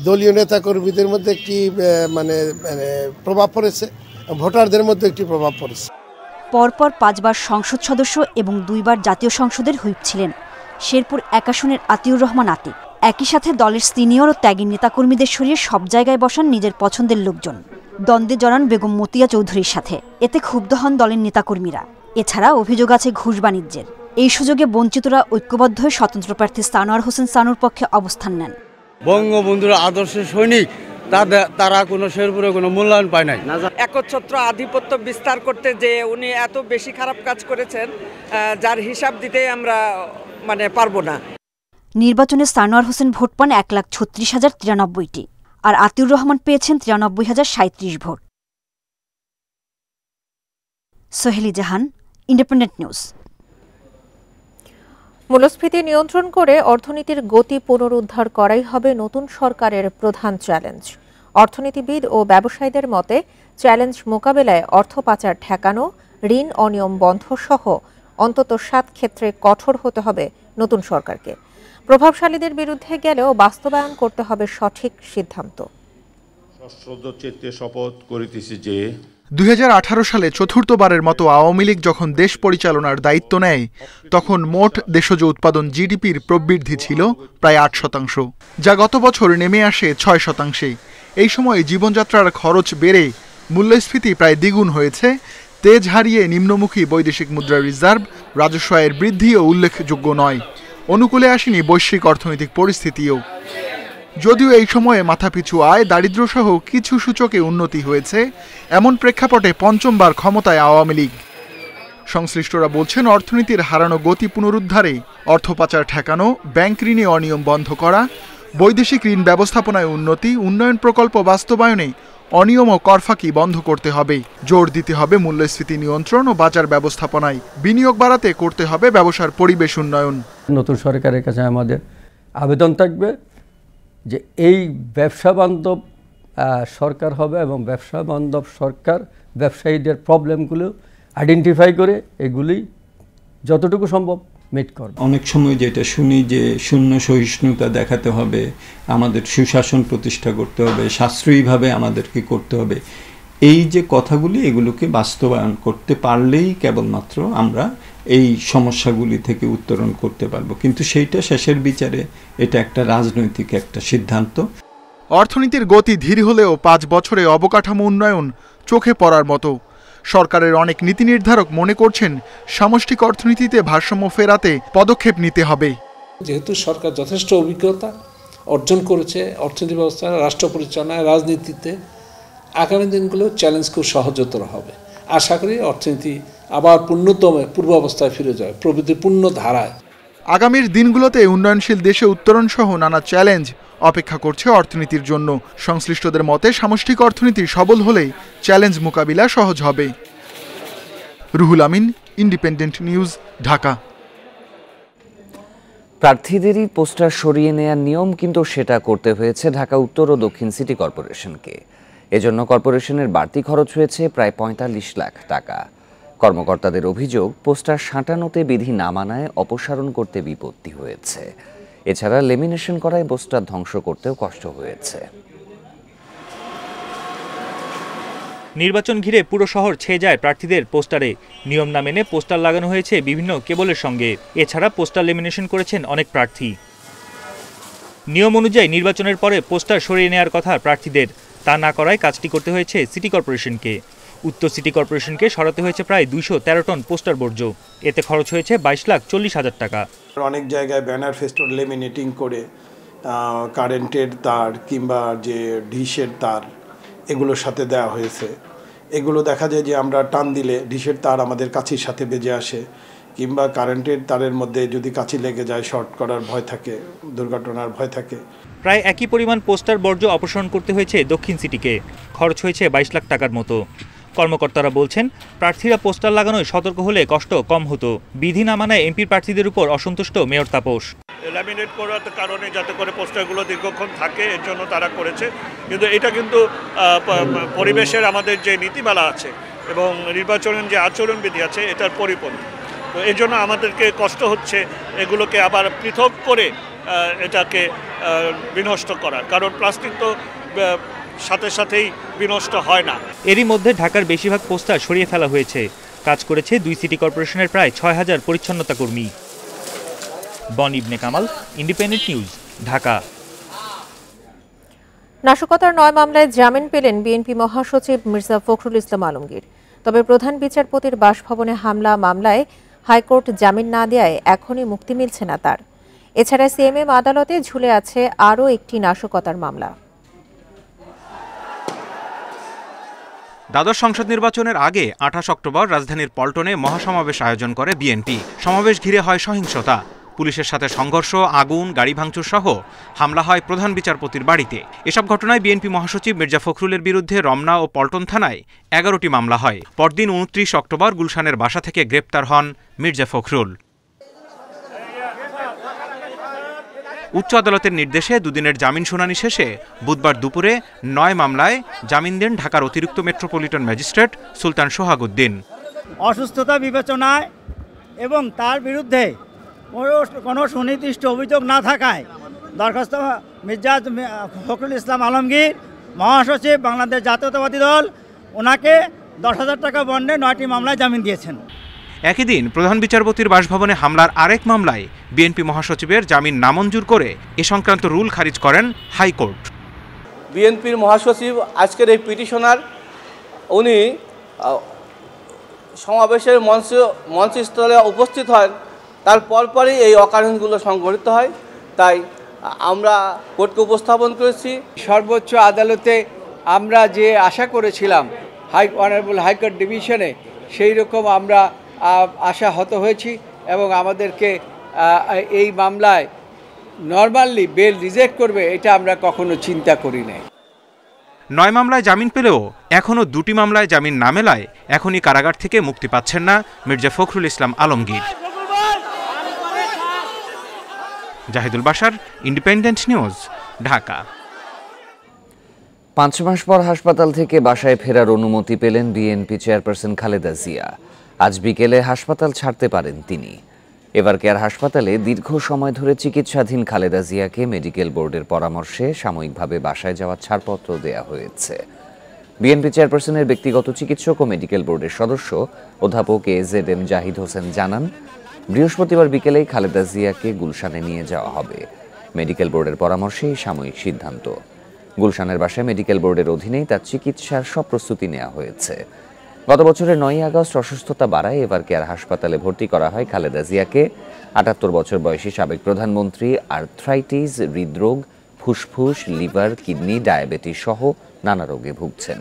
দলীয় নেতাকর্মীদের মধ্যে একটি মানে মানে প্রভাব পড়েছে ভোটারদের মধ্যে একটি প্রভাব পড়েছে। পরপর পাঁচবার সংসদ সদস্য এবং দুইবার জাতীয় সংসদের হুইপ ছিলেন। শেরপুর একাশনের আতিউর রহমান আতিক। একই সাথে দলের সিনিয়র ও ত্যাগী নেতাকর্মীদের সরিয়ে সব জায়গায় বসান নিজের পছন্দের লোকজন। দ্বন্দ্বে জড়ান বেগম মতিয়া চৌধুরীর সাথে। এতে ক্ষুব্ধ হন দলের নেতাকর্মীরা। এছাড়া অভিযোগ আছে ঘুষ বাণিজ্যের। এই সুযোগে বঞ্চিতরা ঐক্যবদ্ধ হয়ে স্বতন্ত্র প্রার্থী সানোয়ার হোসেন সানুর পক্ষে অবস্থান নেন। বঙ্গবন্ধুর আদর্শ সৈনিক তারা কোনো শেরপুরে কোনো মূল্যায়ন পায় নাই। একচ্ছত্র আধিপত্য বিস্তার করতে যে উনি এত বেশি খারাপ কাজ করেছেন যার হিসাব দিতে আমরা মানে পারব না। নির্বাচনে সানোয়ার হোসেন ভোট পান এক লাখ ছত্রিশ হাজার তিরানব্বইটি আর আতিউর রহমান পেয়েছেন তিরানব্বই হাজার সাঁত্রিশ vote. Soheli Jahan, independent news. মূল্যস্ফীতি নিয়ন্ত্রণ করে অর্থনীতির গতি পুনরুদ্ধার করাই হবে নতুন সরকারের প্রধান চ্যালেঞ্জ। অর্থনীতিবিদ ও ব্যবসায়ীদের মতে, চ্যালেঞ্জ মোকাবেলায় অর্থ পাচার ঠেকানো, ঋণ অনিয়ম বন্ধ সহ অন্তত সাত ক্ষেত্রে কঠোর হতে হবে নতুন সরকারকে। প্রভাবশালীদের বিরুদ্ধে গেলেও বাস্তবায়ন করতে হবে সঠিক সিদ্ধান্ত। শপথ করিতেছি যে দুই হাজার আঠারো সালে চতুর্থবারের মতো আওয়ামী লীগ যখন দেশ পরিচালনার দায়িত্ব নেয় তখন মোট দেশজ উৎপাদন জিডিপির প্রবৃদ্ধি ছিল প্রায় আট শতাংশ যা গত বছর নেমে আসে ছয় শতাংশে। এই সময় জীবনযাত্রার খরচ বেড়ে মূল্যস্ফীতি প্রায় দ্বিগুণ হয়েছে তেজ হারিয়ে নিম্নমুখী বৈদেশিক মুদ্রা রিজার্ভ রাজস্ব আয়ের বৃদ্ধিও উল্লেখযোগ্য নয়। অনুকূলে আসেনি বৈশ্বিক অর্থনৈতিক পরিস্থিতিও। যদিও এই সময়ে মাথাপিছু আয় দারিদ্র্যসহ কিছু সূচকে উন্নতি হয়েছে, এমন প্রেক্ষাপটে পঞ্চমবার ক্ষমতায় আওয়ামী লীগ। সংশ্লিষ্টরা বলছেন অর্থনীতির হারানো গতি পুনরুদ্ধারে অর্থ পাচার ঠেকানো, ব্যাংক ঋণে অনিয়ম বন্ধ করা, বৈদেশিক ঋণ ব্যবস্থাপনায় উন্নতি, উন্নয়ন প্রকল্প বাস্তবায়নে অনিয়ম ও করফাকি বন্ধ করতে হবে জোর দিতে হবে মূল্যস্ফীতি নিয়ন্ত্রণ ও বাজার ব্যবস্থাপনায়। বিনিয়োগ বাড়াতে করতে হবে ব্যবসার পরিবেশ উন্নয়ন। নতুন সরকারের কাছে আমাদের আবেদন থাকবে যে এই ব্যবসা বান্ধব সরকার হবে এবং ব্যবসা বান্ধব সরকার ব্যবসায়ীদের প্রবলেমগুলো আইডেন্টিফাই করে এগুলি যতটুকু সম্ভব মিট করবে। অনেক সময় যেটা শুনি যে শূন্য সহিষ্ণুতা দেখাতে হবে আমাদের সুশাসন প্রতিষ্ঠা করতে হবে সাশ্রয়ীভাবে আমাদেরকে করতে হবে। এই যে কথাগুলি এগুলোকে বাস্তবায়ন করতে পারলেই কেবলমাত্র আমরা এই সমস্যাগুলি থেকে উত্তরণ করতে পারব। কিন্তু সেইটা শেষের বিচারে এটা একটা রাজনৈতিক একটা সিদ্ধান্ত। অর্থনীতির গতি ধীর হলেও পাঁচ বছরে অবকাঠামো উন্নয়ন চোখে পড়ার মতো। সরকারের অনেক নীতি নির্ধারক মনে করছেন সামষ্টিক অর্থনীতিতে ভারসাম্য ফেরাতে পদক্ষেপ নিতে হবে। যেহেতু সরকার যথেষ্ট অভিজ্ঞতা অর্জন করেছে অর্থনীতি ব্যবস্থা রাষ্ট্র পরিচালনায় রাজনীতিতে আগামী দিনগুলো চ্যালেঞ্জ খুব সহজতর হবে। আশা করি অর্থনীতি আবার পূর্ণতমে পূর্বাবস্থায় ফিরে যাবে প্রবৃদ্ধি পূর্ণ ধারায়। আগামীর দিনগুলোতে উন্নয়নশীল দেশে উত্তরণ সহ নানা চ্যালেঞ্জ অপেক্ষা করছে অর্থনীতির জন্য। সংশ্লিষ্টদের মতে, সামষ্টিক অর্থনীতি সবল হলেই চ্যালেঞ্জ মোকাবিলা সহজ হবে। Ruhul Amin, independent news, Dhaka. প্রার্থীদেরই poster সরিয়ে নেয়ার নিয়ম কিন্তু সেটা করতে হয়েছে ঢাকা উত্তর ও দক্ষিণ সিটি কর্পোরেশনকে। এজন্য কর্পোরেশনের বাড়তি খরচ হয়েছে প্রায় পঁয়তাল্লিশ লাখ টাকা। কর্মকর্তাদের অভিযোগ, পোস্টার সাঁটানোতে বিধি না মানায় অপসারণ করতে বিপত্তি হয়েছে। এছাড়া লেমিনেশন করায় পোস্টার ধ্বংস করতেও কষ্ট হয়েছে। নির্বাচন ঘিরে পুরো শহর ছেয়ে যায় প্রার্থীদের পোস্টারে। নিয়ম না মেনে পোস্টার লাগানো হয়েছে বিভিন্ন কেবলের সঙ্গে। এছাড়া পোস্টার লেমিনেশন করেছেন অনেক প্রার্থী। নিয়ম অনুযায়ী নির্বাচনের পরে পোস্টার সরিয়ে নেওয়ার কথা প্রার্থীদের। তা না করায় কাজটি করতে হয়েছে সিটি কর্পোরেশনকে। উত্তর সিটি কর্পোরেশনকে সরাতে হয়েছে প্রায় দুইশো তেরো টন পোস্টার বর্জ্য। এতে খরচ হয়েছে বাইশ লাখ চল্লিশ হাজার টাকা। অনেক জায়গায় ব্যানার ফেস্টন লেমিনেটিং করে কারেন্টের তার কিংবা যে ডিশের তার, এগুলোর সাথে দেওয়া হয়েছে। এগুলো দেখা যায় যে আমরা টান দিলে ডিশের তার আমাদের কাছির সাথে বেজে আসে, কিংবা কারেন্টের তারের মধ্যে যদি কাছি লেগে যায় শর্ট করার ভয় থাকে, দুর্ঘটনার ভয় থাকে। প্রায় একই পরিমাণ পোস্টার বর্জ্য অপসারণ করতে হয়েছে দক্ষিণ সিটিকে। খরচ হয়েছে বাইশ লাখ টাকার মতো। কর্মকর্তারা বলছেন, প্রার্থীরা পোস্টার লাগানোয় সতর্ক হলে কষ্ট কম হতো। বিধি না মানায় এমপির প্রার্থীদের উপর অসন্তুষ্ট মেয়র তাপস। ল্যামিনেট করার কারণে যাতে করে পোস্টারগুলো দীর্ঘক্ষণ থাকে, এর জন্য তারা করেছে। কিন্তু এটা কিন্তু পরিবেশের আমাদের যে নীতিমালা আছে এবং নির্বাচনের যে আচরণবিধি আছে, এটার পরিপন্থী। তো এই জন্য আমাদেরকে কষ্ট হচ্ছে এগুলোকে আবার পৃথক করে এটাকে বিনষ্ট করার। কারণ প্লাস্টিক তো সাথে সাথেই বিনষ্ট হয় না। এরই মধ্যে ঢাকার বেশিরভাগ পোস্টার সরিয়ে ফেলা হয়েছে। কাজ করেছে দুই সিটি কর্পোরেশনের প্রায় ছয় হাজার পরিচ্ছন্নতা কর্মী। বন ইবনে কামাল ইন্ডিপেন্ডেন্ট নিউজ ঢাকা। নাশকতার নয় মামলায় জামিন পেলেন বিএনপি মহাসচিব মির্জা ফখরুল ইসলাম আলমগীর। তবে প্রধান বিচারপতির বাসভবনে হামলা মামলায় হাইকোর্ট জামিন না দেওয়ায় এখনই মুক্তি মিলছে না তার। এছাড়া সিএমএম আদালতে ঝুলে আছে আরও একটি নাশকতার মামলা। দ্বাদশ সংসদ নির্বাচনের আগে আঠাশ অক্টোবর রাজধানীর পল্টনে মহাসমাবেশ আয়োজন করে বিএনপি। সমাবেশ ঘিরে হয় সহিংসতা। পুলিশের সাথে সংঘর্ষ, আগুন, গাড়ি ভাঙচুর সহ হামলা হয় প্রধান বিচারপতির বাড়িতে। এসব ঘটনায় বিএনপি মহাসচিব মির্জা ফখরুলের বিরুদ্ধে রমনা ও পল্টন থানায় এগারোটি মামলা হয়। পরদিন উনত্রিশ অক্টোবর গুলশানের বাসা থেকে গ্রেপ্তার হন মির্জা ফখরুল। উচ্চ আদালতের নির্দেশে দুদিনের জামিন শুনানি শেষে বুধবার দুপুরে নয় মামলায় জামিন দেন ঢাকার অতিরিক্ত মেট্রোপলিটন ম্যাজিস্ট্রেট সুলতান সোহাগুদ্দিন। অসুস্থতা বিবেচনায় এবং তার বিরুদ্ধে কোনো- সুনির্দিষ্ট অভিযোগ না থাকায় দরখাস্ত মির্জা ফখরুল ইসলাম আলমগীর, মহাসচিব বাংলাদেশ জাতীয়তাবাদী দল, ওনাকে দশ হাজার টাকা বন্ডে নয়টি মামলায় জামিন দিয়েছেন। একই দিন প্রধান বিচারপতির বাসভবনে হামলার আরেক মামলায় বিএনপি মহাসচিবের জামিন নামঞ্জুর করে এ সংক্রান্ত রুল খারিজ করেন হাইকোর্ট। বিএনপির মহাসচিব আজকের এই পিটিশনার উনি সমাবেশের মঞ্চ মঞ্চস্থলে উপস্থিত হন তার পরপরই এই অকারণগুলো সংঘটিত হয়। তাই আমরা কোর্টকে উপস্থাপন করেছি। সর্বোচ্চ আদালতে আমরা যে আশা করেছিলাম হাই অনারেবল হাইকোর্ট ডিভিশনে সেই রকম আমরা আশাহত হয়েছি এবং আমাদেরকে এই মামলায় নর্মালি বেল রিজেক্ট করবে এটা আমরা কখনো চিন্তা করি নাই। নয় মামলায় জামিন পেলেও এখনও দুটি মামলায় জামিন না মেলায় এখনই কারাগার থেকে মুক্তি পাচ্ছেন না মির্জা ফখরুল ইসলাম আলমগীর। জাহিদুল বাসার ইন্ডিপেন্ডেন্ট নিউজ ঢাকা। পাঁচ মাস পর হাসপাতাল থেকে বাসায় ফেরার অনুমতি পেলেন বিএনপি চেয়ারপারসন খালেদা জিয়া। আজ বিকেলে হাসপাতাল ছাড়তে পারেন তিনি। এবার কেয়ার হাসপাতালে দীর্ঘ সময় ধরে চিকিৎসাধীন খালেদা জিয়াকে মেডিকেল বোর্ডের পরামর্শে সাময়িকভাবে বাসায় যাওয়ার ছাড়পত্র দেয়া হয়েছে। বিএনপি চেয়ারপারসনের ব্যক্তিগত চিকিৎসক ও মেডিকেল বোর্ডের সদস্য অধ্যাপক A Z M Zahid Hossain জানান, বৃহস্পতিবার বিকেলেই খালেদা জিয়াকে গুলশানে নিয়ে যাওয়া হবে। মেডিকেল বোর্ডের পরামর্শেই সাময়িক সিদ্ধান্ত। গুলশানের বাসায় মেডিকেল বোর্ডের অধীনেই তার চিকিৎসার সব প্রস্তুতি নেওয়া হয়েছে। গত বছরের নয় আগস্ট অসুস্থতা বাড়ায় এবার কেয়ার হাসপাতালে ভর্তি করা হয় খালেদা জিয়াকে। আটাত্তর বছর বয়সী সাবেক প্রধানমন্ত্রী আর্থ্রাইটিস, হৃদরোগ, ফুসফুস, লিভার, কিডনি, ডায়াবেটিস সহ নানা রোগে ভুগছেন।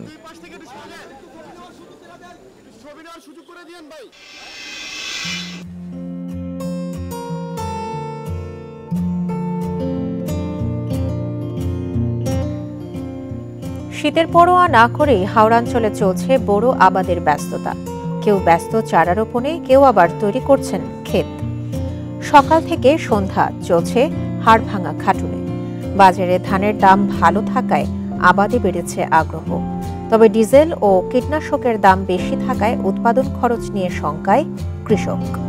শীতের পরোয়া না করেই হাওড়াঞ্চলে চলছে বড় আবাদের ব্যস্ততা। কেউ ব্যস্ত চারা রোপণে কেউ আবার তৈরি করছেন ক্ষেত। সকাল থেকে সন্ধ্যা চলছে হাড় ভাঙা খাটুনে। বাজারে ধানের দাম ভালো থাকায় আবাদে বেড়েছে আগ্রহ। তবে ডিজেল ও কীটনাশকের দাম বেশি থাকায় উৎপাদন খরচ নিয়ে শঙ্কায় কৃষক।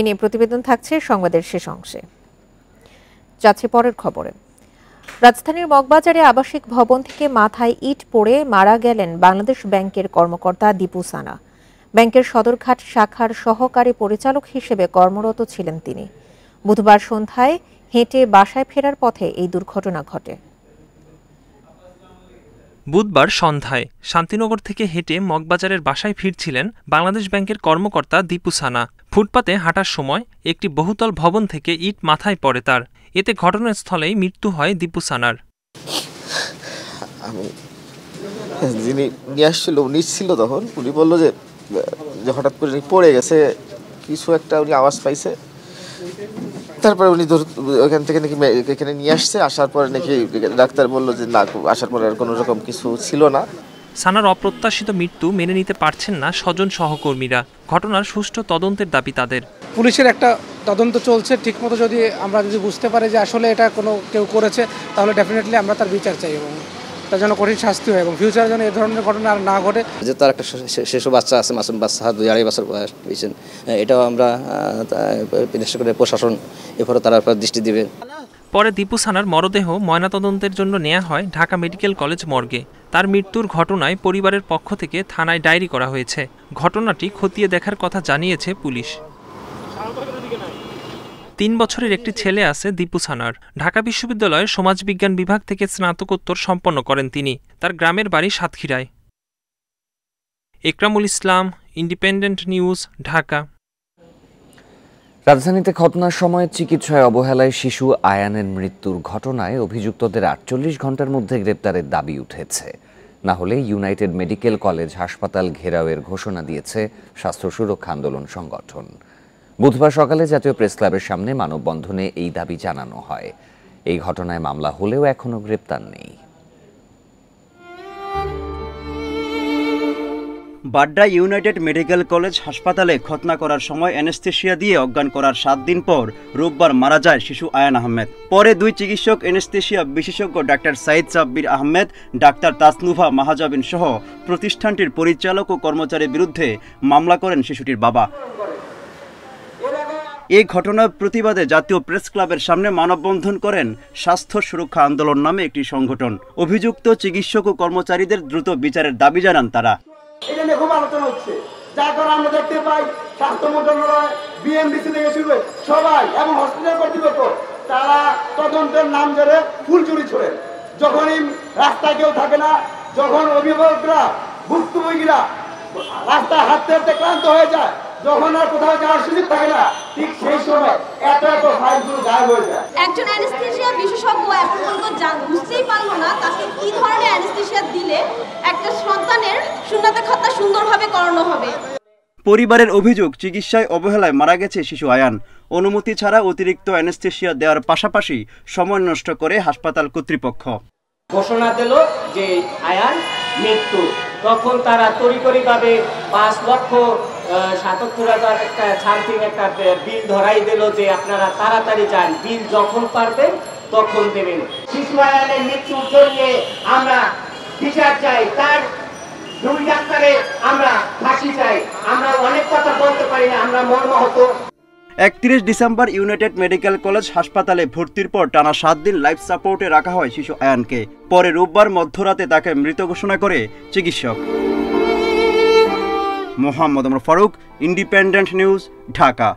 এ নিয়ে প্রতিবেদন থাকছে সংবাদের শেষ অংশে। যাচ্ছে পরের খবরে। রাজধানীর মগবাজারে আবাসিক ভবন থেকে মাথায় ইট পড়ে মারা গেলেন বাংলাদেশ ব্যাংকের কর্মকর্তা দীপু সানা। ব্যাংকের সদরঘাট শাখার সহকারী পরিচালক হিসেবে কর্মরত ছিলেন তিনি। বুধবার সন্ধ্যায় হেঁটে বাসায় ফেরার পথে এই দুর্ঘটনা ঘটে। বুধবার সন্ধ্যায় শান্তিনগর থেকে হেঁটে মগবাজারের বাসায় ফিরছিলেন বাংলাদেশ ব্যাংকের কর্মকর্তা দীপু সানা। ফুটপাতে হাঁটার সময় একটি বহুতল ভবন থেকে ইট মাথায় পড়ে তার। এতে ঘটনাস্থলেই মৃত্যু হয় দীপু সানার। যিনি নিয়ে আসছিল, উনি ছিল তখন। উনি বলল যে হঠাৎ করে পড়ে গেছে, কিছু একটা উনি আওয়াজ পাইছে। তারপরে উনি ধর ওখান থেকে নাকি এখানে নিয়ে আসছে আসার পরে নাকি ডাক্তার বলল যে না আসার পরে আর কোনো রকম কিছু ছিল না। সানার অপ্রত্যাশিত মৃত্যু মেনে নিতে পারছেন না স্বজন সহকর্মীরা। ঘটনার সুষ্ঠু তদন্তের দাবি তাদের। পুলিশের একটা তদন্ত চলছে ঠিকমতো যদি আমরা যদি বুঝতে পারি যে আসলে এটা কোনো কেউ করেছে তাহলে ডেফিনেটলি আমরা তার বিচার চাই এবং তার জন্য কঠিন শাস্তি হয় এবং ফিউচারে যেন এ ধরনের ঘটনা আর না ঘটে। যে তার একটা শিশু বাচ্চা আছে মাসুম বাচ্চা দুই আড়াই বছর বয়স পেয়েছেন এটাও আমরা বিশেষ করে প্রশাসন এরপরে তারা দৃষ্টি দিবে। পরে দীপু সানার মরদেহ ময়নাতদন্তের জন্য নেওয়া হয় ঢাকা মেডিকেল কলেজ মর্গে। তার মৃত্যুর ঘটনায় পরিবারের পক্ষ থেকে থানায় ডায়েরি করা হয়েছে। ঘটনাটি খতিয়ে দেখার কথা জানিয়েছে পুলিশ। তিন বছরের একটি ছেলে আছে দীপু সানার। ঢাকা বিশ্ববিদ্যালয়ের সমাজবিজ্ঞান বিভাগ থেকে স্নাতকোত্তর সম্পন্ন করেন তিনি। তার গ্রামের বাড়ি সাতক্ষীরায়। Ekramul Islam, independent news, Dhaka. রাজধানীতে ঘটনার সময় চিকিৎসায় অবহেলায় শিশু আয়ানের মৃত্যুর ঘটনায় অভিযুক্তদের আটচল্লিশ ঘণ্টার মধ্যে গ্রেপ্তারের দাবি উঠেছে। না হলে ইউনাইটেড মেডিকেল কলেজ হাসপাতাল ঘেরাওয়ের ঘোষণা দিয়েছে স্বাস্থ্য সুরক্ষা আন্দোলন সংগঠন। বুধবার সকালে জাতীয় প্রেস ক্লাবের সামনে মানববন্ধনে এই দাবি জানানো হয়। এই ঘটনায় মামলা হলেও এখনও গ্রেপ্তার নেই। বাড্ডা ইউনাইটেড মেডিকেল কলেজ হাসপাতালে খতনা করার সময় অ্যানেস্থেশিয়া দিয়ে অজ্ঞান করার সাত দিন পর রোববার মারা যায় শিশু আয়ান আহমেদ। পরে দুই চিকিৎসক অ্যানেস্থেশিয়া বিশেষজ্ঞ ডাক্তার সাইদ সাব্বির আহমেদ, ডাক্তার তাসনুভা মাহাজাবিন সহ প্রতিষ্ঠানটির পরিচালক ও কর্মচারীর বিরুদ্ধে মামলা করেন শিশুটির বাবা। এই ঘটনার প্রতিবাদে জাতীয় প্রেস ক্লাবের সামনে মানববন্ধন করেন স্বাস্থ্য সুরক্ষা আন্দোলন নামে একটি সংগঠন। অভিযুক্ত চিকিৎসক ও কর্মচারীদের দ্রুত বিচারের দাবি জানান তারা। দেখতে পাই সবাই এবং তদন্তের নাম যখনই কেউ থাকে না, যখন অভিভাবকরা ভুক্তভোগীরা রাস্তায় হাঁটতে হাঁটতে ক্লান্ত হয়ে যায় যখন আর কোথাও যাওয়ার সুযোগ থাকে না ঠিক সেই সময় এত এত ফাইলগুলো গায়েব হয়ে যায়। একজন অ্যানেস্থেশিয়া বিশেষজ্ঞ এখন পর্যন্ত জান- বুঝতেই পারল না তাকে কি ধরনের অ্যানেস্থেশিয়া দিলে একটা সন্তানের শূন্যতা খাতা সুন্দরভাবে করানো হবে। পরিবারের অভিযোগ চিকিৎসায় অবহেলায় মারা গেছে শিশু আয়ান। অনুমতি ছাড়া অতিরিক্ত অ্যানেস্থেশিয়া দেওয়ার পাশাপাশি সময় নষ্ট করে হাসপাতাল কর্তৃপক্ষ। ঘোষণা দিল যে আয়ান মৃত্যু। তখন তারা তড়িঘড়িভাবে পাঁচ লক্ষ হাজার একটা একটা বিল ধরাই দিল যে আপনারা তাড়াতাড়ি যান। বিল যখন পারবেন তখন দেবেন। মৃত্যুর জন্য আমরা বিচার চাই। তার দুই ডাক্তারে আমরা ফাঁসি চাই। আমরা অনেক কথা বলতে পারি না, আমরা মর্মাহত। একত্রিশ ডিসেম্বর ইউনাইটেড মেডিকেল কলেজ হাসপাতালে ভর্তির পর টানা সাত দিন লাইফ সাপোর্টে রাখা হয় শিশু আয়ানকে। পরে রোববার মধ্যরাতে তাকে মৃত ঘোষণা করে চিকিৎসক। Mohammad Omar Faruk independent news Dhaka.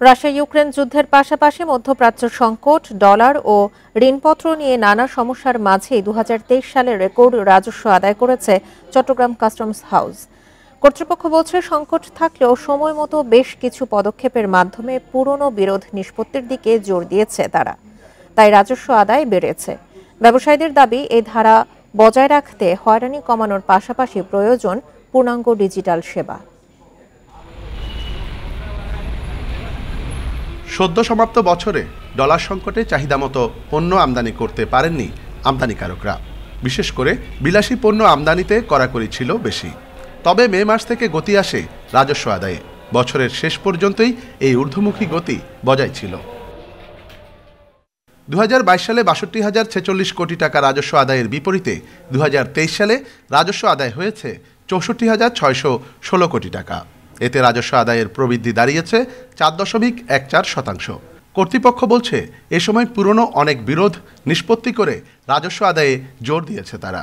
Russia Ukraine যুদ্ধের পাশাপাশি মধ্যপ্রাচ্য সংকট, ডলার ও ঋণপত্র নিয়ে নানা সমস্যার মাঝেই দু সালে রেকর্ড রাজস্ব আদায় করেছে চট্টগ্রাম কাস্টমস হাউস। কর্তৃপক্ষ বলছে, সংকট থাকলেও সময় মতো বেশ কিছু পদক্ষেপের মাধ্যমে পুরনো বিরোধ নিষ্পত্তির দিকে জোর দিয়েছে তারা। তাই রাজস্ব আদায় বেড়েছে। ব্যবসায়ীদের দাবি এই ধারা বজায় রাখতে হয়রানি কমানোর পাশাপাশি প্রয়োজন পূর্ণাঙ্গ ডিজিটাল সেবা। সদ্য সমাপ্ত বছরে ডলার সংকটে চাহিদা মতো পণ্য আমদানি করতে পারেননি আমদানিকারকরা। বিশেষ করে বিলাসী পণ্য আমদানিতে কড়াকড়ি ছিল বেশি। তবে মে মাস থেকে গতি আসে রাজস্ব আদায়ে। বছরের শেষ পর্যন্তই এই ঊর্ধ্বমুখী গতি বজায় ছিল। দু হাজার বাইশ সালে বাষট্টি হাজার ছেচল্লিশ কোটি টাকা রাজস্ব আদায়ের বিপরীতে দু হাজার তেইশ সালে রাজস্ব আদায় হয়েছে চৌষট্টি হাজার ছয়শো ষোলো কোটি টাকা। এতে রাজস্ব আদায়ের প্রবৃদ্ধি দাঁড়িয়েছে চার দশমিক এক চার শতাংশ। কর্তৃপক্ষ বলছে, এ সময় পুরনো অনেক বিরোধ নিষ্পত্তি করে রাজস্ব আদায়ে জোর দিয়েছে তারা।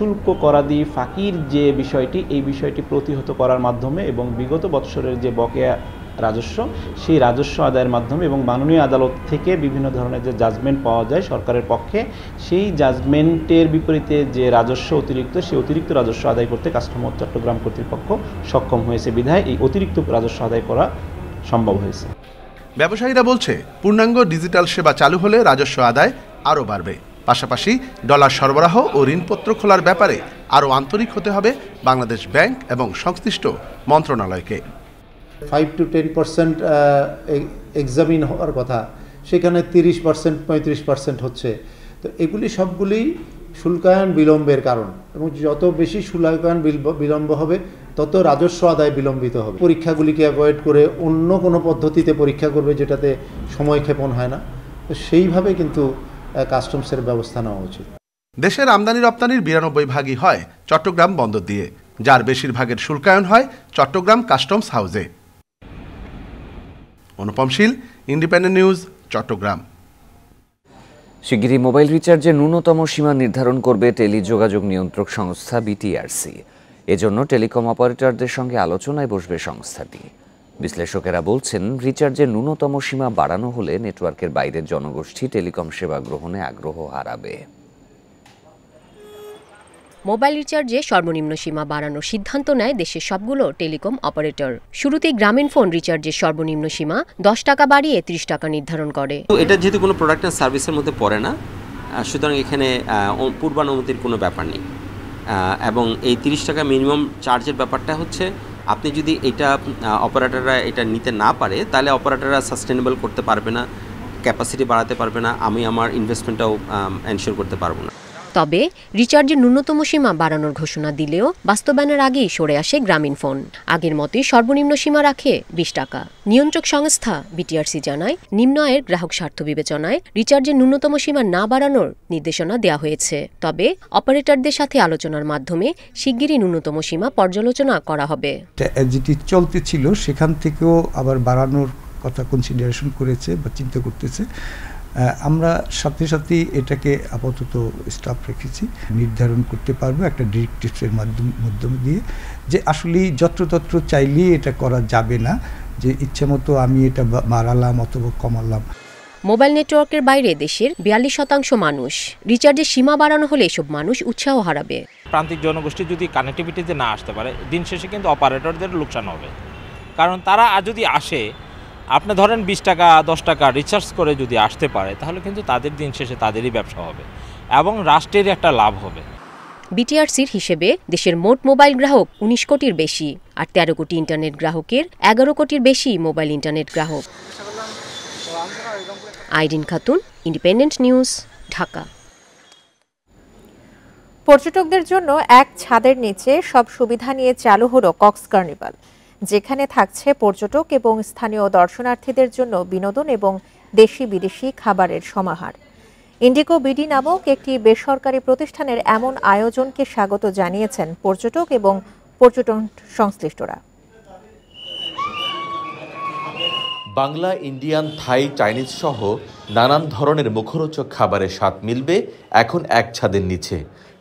শুল্ক করাদি ফাঁকির যে বিষয়টি, এই বিষয়টি প্রতিহত করার মাধ্যমে এবং বিগত বৎসরের যে বকেয়া রাজস্ব, সেই রাজস্ব আদায়ের মাধ্যমে এবং মাননীয় আদালত থেকে বিভিন্ন ধরনের যে জাজমেন্ট পাওয়া যায় সরকারের পক্ষে, সেই জাজমেন্টের বিপরীতে যে রাজস্ব অতিরিক্ত, সেই অতিরিক্ত রাজস্ব আদায় করতে কাস্টমার চট্টগ্রাম কর্তৃপক্ষ সক্ষম হয়েছে বিধায় এই অতিরিক্ত রাজস্ব আদায় করা সম্ভব হয়েছে। ব্যবসায়ীরা বলছে, পূর্ণাঙ্গ ডিজিটাল সেবা চালু হলে রাজস্ব আদায় আরও বাড়বে। পাশাপাশি ডলার সরবরাহ ও ঋণপত্র খোলার ব্যাপারে আরও আন্তরিক হতে হবে বাংলাদেশ ব্যাংক এবং সংশ্লিষ্ট মন্ত্রণালয়কে। Five two ten percent examine হওয়ার কথা। সেখানে তিরিশ পার্সেন্ট পঁয়ত্রিশ পার্সেন্ট হচ্ছে। তো এগুলি সবগুলি শুল্কায়ন বিলম্বের কারণ এবং যত বেশি শুল্কায়ন বিলম্ব হবে, তত রাজস্ব আদায় বিলম্বিত হবে। পরীক্ষাগুলিকে অ্যাভয়েড করে অন্য কোনো পদ্ধতিতে পরীক্ষা করবে যেটাতে সময় ক্ষেপণ হয় না। তো সেইভাবে কিন্তু কাস্টমসের ব্যবস্থা নেওয়া উচিত। দেশের আমদানি রপ্তানির বিরানব্বই ভাগই হয় চট্টগ্রাম বন্দর দিয়ে। যার বেশিরভাগের শুল্কায়ন হয় চট্টগ্রাম কাস্টমস হাউসে অনুপম শীল ইন্ডিপেন্ডেন্ট নিউজ চট্টগ্রাম। শিগগিরই মোবাইল রিচার্জের ন্যূনতম সীমা নির্ধারণ করবে টেলিযোগাযোগ নিয়ন্ত্রক সংস্থা বিটিআরসি। এজন্য টেলিকম অপারেটরদের সঙ্গে আলোচনায় বসবে সংস্থাটি। বিশ্লেষকেরা বলছেন রিচার্জের ন্যূনতম সীমা বাড়ানো হলে নেটওয়ার্কের বাইরের জনগোষ্ঠী টেলিকম সেবা গ্রহণে আগ্রহ হারাবে। মোবাইল রিচার্জে সর্বনিম্ন সীমা বাড়ানোর সিদ্ধান্ত নেয় দেশের সবগুলো টেলিকম অপারেটর। শুরুতেই গ্রামীণ ফোন রিচার্জের সর্বনিম্ন সীমা দশ টাকা বাড়িয়ে ত্রিশ টাকা নির্ধারণ করে। এটা যেহেতু কোনো প্রোডাক্ট অ্যান্ড সার্ভিসের মধ্যে পড়ে না সুতরাং এখানে পূর্বানুমতির কোনো ব্যাপার নেই। আহ, এবং এই তিরিশ টাকা মিনিমাম চার্জের ব্যাপারটা হচ্ছে আপনি যদি এটা অপারেটাররা এটা নিতে না পারে, তাহলে অপারেটাররা সাস্টেনেবল করতে পারবে না ক্যাপাসিটি বাড়াতে পারবে না, আমি আমার ইনভেস্টমেন্টটাও এনশিওর করতে পারব না। তবে রিচার্জের ন্যূনতম সীমা বাড়ানোর ঘোষণা দিলেও বাস্তবায়নের আগেই সরে আসে গ্রামীণ ফোন। আগের মতোই সর্বনিম্ন সীমা রাখে বিশ টাকা। নিয়ন্ত্রক সংস্থা বিটিআরসি জানায়, নিম্ন আয়ের গ্রাহক স্বার্থ বিবেচনায় রিচার্জের ন্যূনতম সীমা না বাড়ানোর নির্দেশনা দেওয়া হয়েছে। তবে অপারেটরদের সাথে আলোচনার মাধ্যমে শিগগিরই ন্যূনতম সীমা পর্যালোচনা করা হবে। যেটি চলতে ছিল সেখান থেকেও আবার বাড়ানোর কথা কনসিডারেশন করেছে বা চিন্তা করতেছে। আমরা সাথে সাথে এটাকে আপাতত স্টাফ রেখেছি নির্ধারণ করতে পারব একটা ডিরেক্টিভসের মাধ্যম মাধ্যম দিয়ে যে আসলে যত্রতত্র চাইলেই এটা করা যাবে না যে ইচ্ছে মতো আমি এটা বাড়ালাম অথবা কমালাম। মোবাইল নেটওয়ার্কের বাইরে দেশের বিয়াল্লিশ শতাংশ মানুষ রিচার্জের সীমা বাড়ানো হলে এসব মানুষ উৎসাহ হারাবে। প্রান্তিক জনগোষ্ঠী যদি কানেক্টিভিটিতে না আসতে পারে দিন শেষে কিন্তু অপারেটরদের লোকসান হবে। কারণ তারা যদি আসে আপনি ধরেন বিশ টাকা দশ টাকা রিচার্জ করে যদি আসতে পারে তাহলে কিন্তু তাদের দিন শেষে তাদেরই ব্যবসা হবে এবং রাষ্ট্রের একটা লাভ হবে। বিটিআরসির হিসেবে দেশের মোট মোবাইল গ্রাহক উনিশ কোটির বেশি আর তেরো কোটি ইন্টারনেট গ্রাহকের এগারো কোটির বেশি মোবাইল ইন্টারনেট গ্রাহক। Irin Khatun independent news Dhaka. পর্যটকদের জন্য এক ছাদের নিচে সব সুবিধা নিয়ে চালু হলো কক্স কার্নিভাল যেখানে থাকছে পর্যটক এবং স্থানীয় দর্শনার্থীদের জন্য বিনোদন এবং দেশি বিদেশি খাবারের সমাহার। ইন্ডিগো বিডি নামক একটি বেসরকারি প্রতিষ্ঠানের এমন আয়োজনকে স্বাগত জানিয়েছেন পর্যটক এবং পর্যটন সংশ্লিষ্টরা। বাংলা, ইন্ডিয়ান, থাই, চাইনিজ সহ নানান ধরনের মুখরোচক খাবারের স্বাদ মিলবে, এখন এক ছাদের নিচে।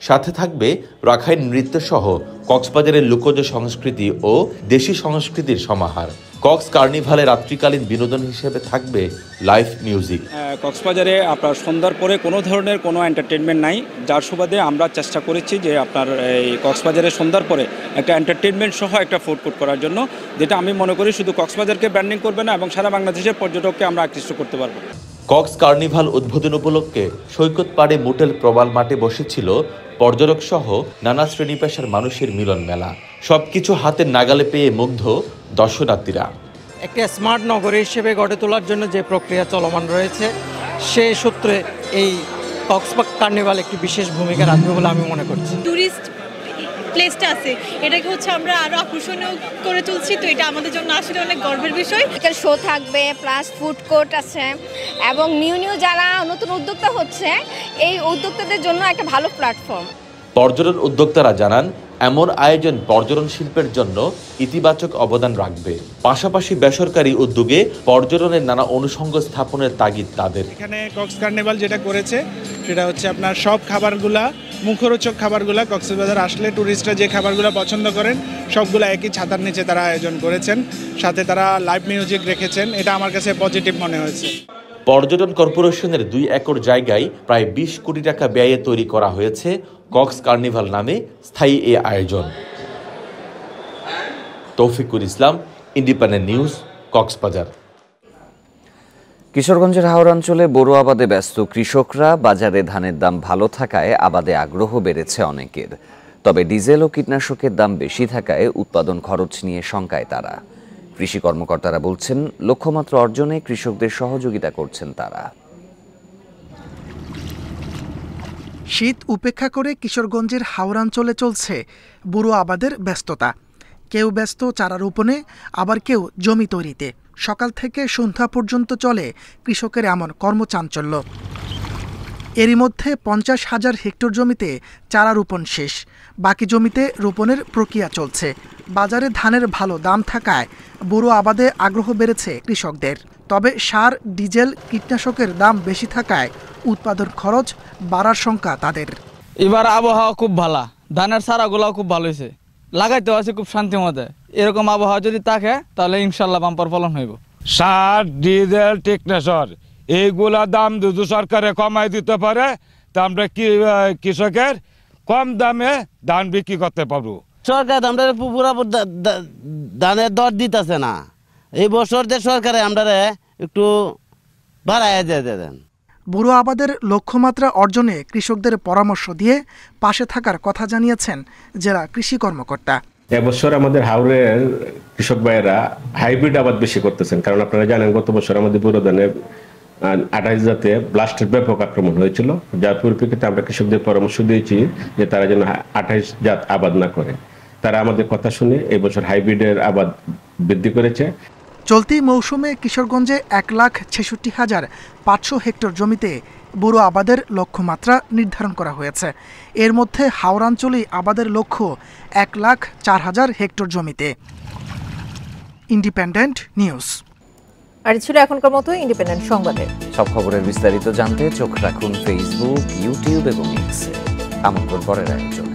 সাথে থাকবে রাখাইন নৃত্য সহ কক্সবাজারের লোকজ সংস্কৃতি ও দেশি সংস্কৃতির সমাহার। কক্স কার্নিভালে রাত্রিকালীন বিনোদন হিসেবে থাকবে লাইভ মিউজিক। কক্সবাজারে আপনার সন্ধ্যার পরে কোনো ধরনের কোনো এন্টারটেনমেন্ট নাই। যার সুবাদে আমরা চেষ্টা করেছি যে আপনার এই কক্সবাজারে সন্ধ্যার পরে একটা এন্টারটেনমেন্ট সহ একটা ফুড কোর্ট করার জন্য, যেটা আমি মনে করি শুধু কক্সবাজারকে ব্র্যান্ডিং করবে না, এবং সারা বাংলাদেশের পর্যটককে আমরা আকৃষ্ট করতে পারব। কক্স কার্নিভাল উদ্বোধন উপলক্ষে সৈকত পাড়ে মোটেল প্রবাল মাঠে বসেছিল পর্যটক সহ নানা শ্রেণি পেশার মানুষের মিলন মেলা। সবকিছু হাতের নাগালে পেয়ে মুগ্ধ দর্শনার্থীরা। একটা স্মার্ট নগরী হিসেবে গড়ে তোলার জন্য যে প্রক্রিয়া চলমান রয়েছে সে সূত্রে এই কক্সবাগ কার্নিভাল একটি বিশেষ ভূমিকা রাখবে বলে আমি মনে করছি। টুরিস্ট প্লেসটা আছে। এটাকে হচ্ছে আমরা আরও আকর্ষণীয় করে তুলছি, তো এটা আমাদের জন্য আসলে অনেক গর্বের বিষয়। শো থাকবে প্লাস ফুড কোর্ট আছে, এবং নিউ নিউ যারা নতুন উদ্যোক্তা হচ্ছে, এই উদ্যোক্তাদের জন্য একটা ভালো প্ল্যাটফর্ম পর্যটন উদ্যোক্তারা জানান, এমন আয়োজন পর্যটন শিল্পের জন্য ইতিবাচক অবদান রাখবে। পাশাপাশি বেসরকারি উদ্যোগে পর্যটনের নানা অনুষঙ্গ স্থাপনের তাগিদ তাদের। এখানে কক্স কার্নিভাল যেটা করেছে, সেটা হচ্ছে আপনার সব খাবারগুলা, মুখরোচক খাবারগুলা কক্সবাজার আসলে ট্যুরিস্টরা যে খাবারগুলো পছন্দ করেন, সবগুলো একই ছাতার নিচে তারা আয়োজন করেছেন। সাথে তারা লাইভ মিউজিক রেখেছেন, এটা আমার কাছে পজিটিভ মনে হয়েছে। পর্যটন কর্পোরেশনের দুই একর জায়গায় প্রায় বিশ কোটি টাকা ব্যয়ে তৈরি করা হয়েছে কক্স কার্নিভাল নামে স্থায়ী এ আয়োজন। Taufiqul Islam, independent news, Cox's Bazar. কিশোরগঞ্জের হাওড় অঞ্চলে বড় আবাদে ব্যস্ত কৃষকরা বাজারে ধানের দাম ভালো থাকায় আবাদে আগ্রহ বেড়েছে অনেকের। তবে ডিজেল ও কীটনাশকের দাম বেশি থাকায় উৎপাদন খরচ নিয়ে শঙ্কায় তারা। কৃষি কর্মকর্তারা বলছেন, লক্ষ্যমাত্রা অর্জনে কৃষকদের সহযোগিতা করছেন তারা। শীত উপেক্ষা করে কিশোরগঞ্জের হাওড়াঞ্চলে চলছে বুড়ো আবাদের ব্যস্ততা। কেউ ব্যস্ত চারা রোপণে, আবার কেউ জমি তৈরিতে। সকাল থেকে সন্ধ্যা পর্যন্ত চলে কৃষকের এমন কর্মচাঞ্চল্য। এরই মধ্যে পঞ্চাশ হাজার হেক্টর জমিতে চারা রোপণ শেষ। বাকি জমিতে রোপণের প্রক্রিয়া চলছে। বাজারে ধানের ভালো দাম থাকায় বুড়ো আবাদে আগ্রহ বেড়েছে কৃষকদের। তবে সার ডিজেল কীটনাশকের দাম বেশি থাকায় উৎপাদন খরচ বাড়ার শঙ্কা তাদের। এবার আবহাওয়া খুব ভালো। ধানের সারাগুলাও খুব ভালো হয়েছে। লাগাইতে আছে খুব শান্তি মতে এরকম আবহাওয়া যদি থাকে তাহলে ইনশাল্লাহ বাম্পার ফলন হইব। সার ডিজেল টেকনেশর এইগুলা দাম যদি সরকারে কমাই দিতে পারে তা আমরা কি কৃষকের কম দামে ধান বিক্রি করতে পারব। সরকার আমরা পুরা ধানের দর দিতেছে না। এই বছর যে সরকারে আমরা একটু বাড়াই দিয়ে দেন। বুড়ো আবাদের লক্ষ্যমাত্রা অর্জনে কৃষকদের পরামর্শ দিয়ে পাশে থাকার কথা জানিয়েছেন জেলা কৃষি কর্মকর্তা। এবছর আমাদের হাওড়ের কৃষক ভাইয়েরা হাইব্রিড আবাদ বেশি করতেছেন কারণ আপনারা জানেন গত বছর আমাদের বুড়ো ধানে আঠাশ জাতে ব্লাস্টের ব্যাপক আক্রমণ হয়েছিল। যার পরিপ্রেক্ষিতে আমরা কৃষকদের পরামর্শ দিয়েছি যে তারা যেন আঠাইশ জাত আবাদ না করে। তারা আমাদের কথা শুনে এবছর বছর হাইব্রিডের আবাদ বৃদ্ধি করেছে। চলতি মৌসুমে কিশোরগঞ্জে এক লাখ ছেষট্টি হাজার পাঁচশো হেক্টর জমিতে বুড়ো আবাদের লক্ষ্যমাত্রা নির্ধারণ করা হয়েছে। এর মধ্যে হাওড়াঞ্চলেই আবাদের লক্ষ্য এক লাখ চার হাজার হেক্টর জমিতে। Independent news. আর ছিল এখনকার মতো ইন্ডিপেন্ডেন্ট সংবাদে। সব খবরের বিস্তারিত জানতে চোখ রাখুন ফেসবুক ইউটিউব এবং এক্সে আমন্ত্রণ পরের আয়োজন।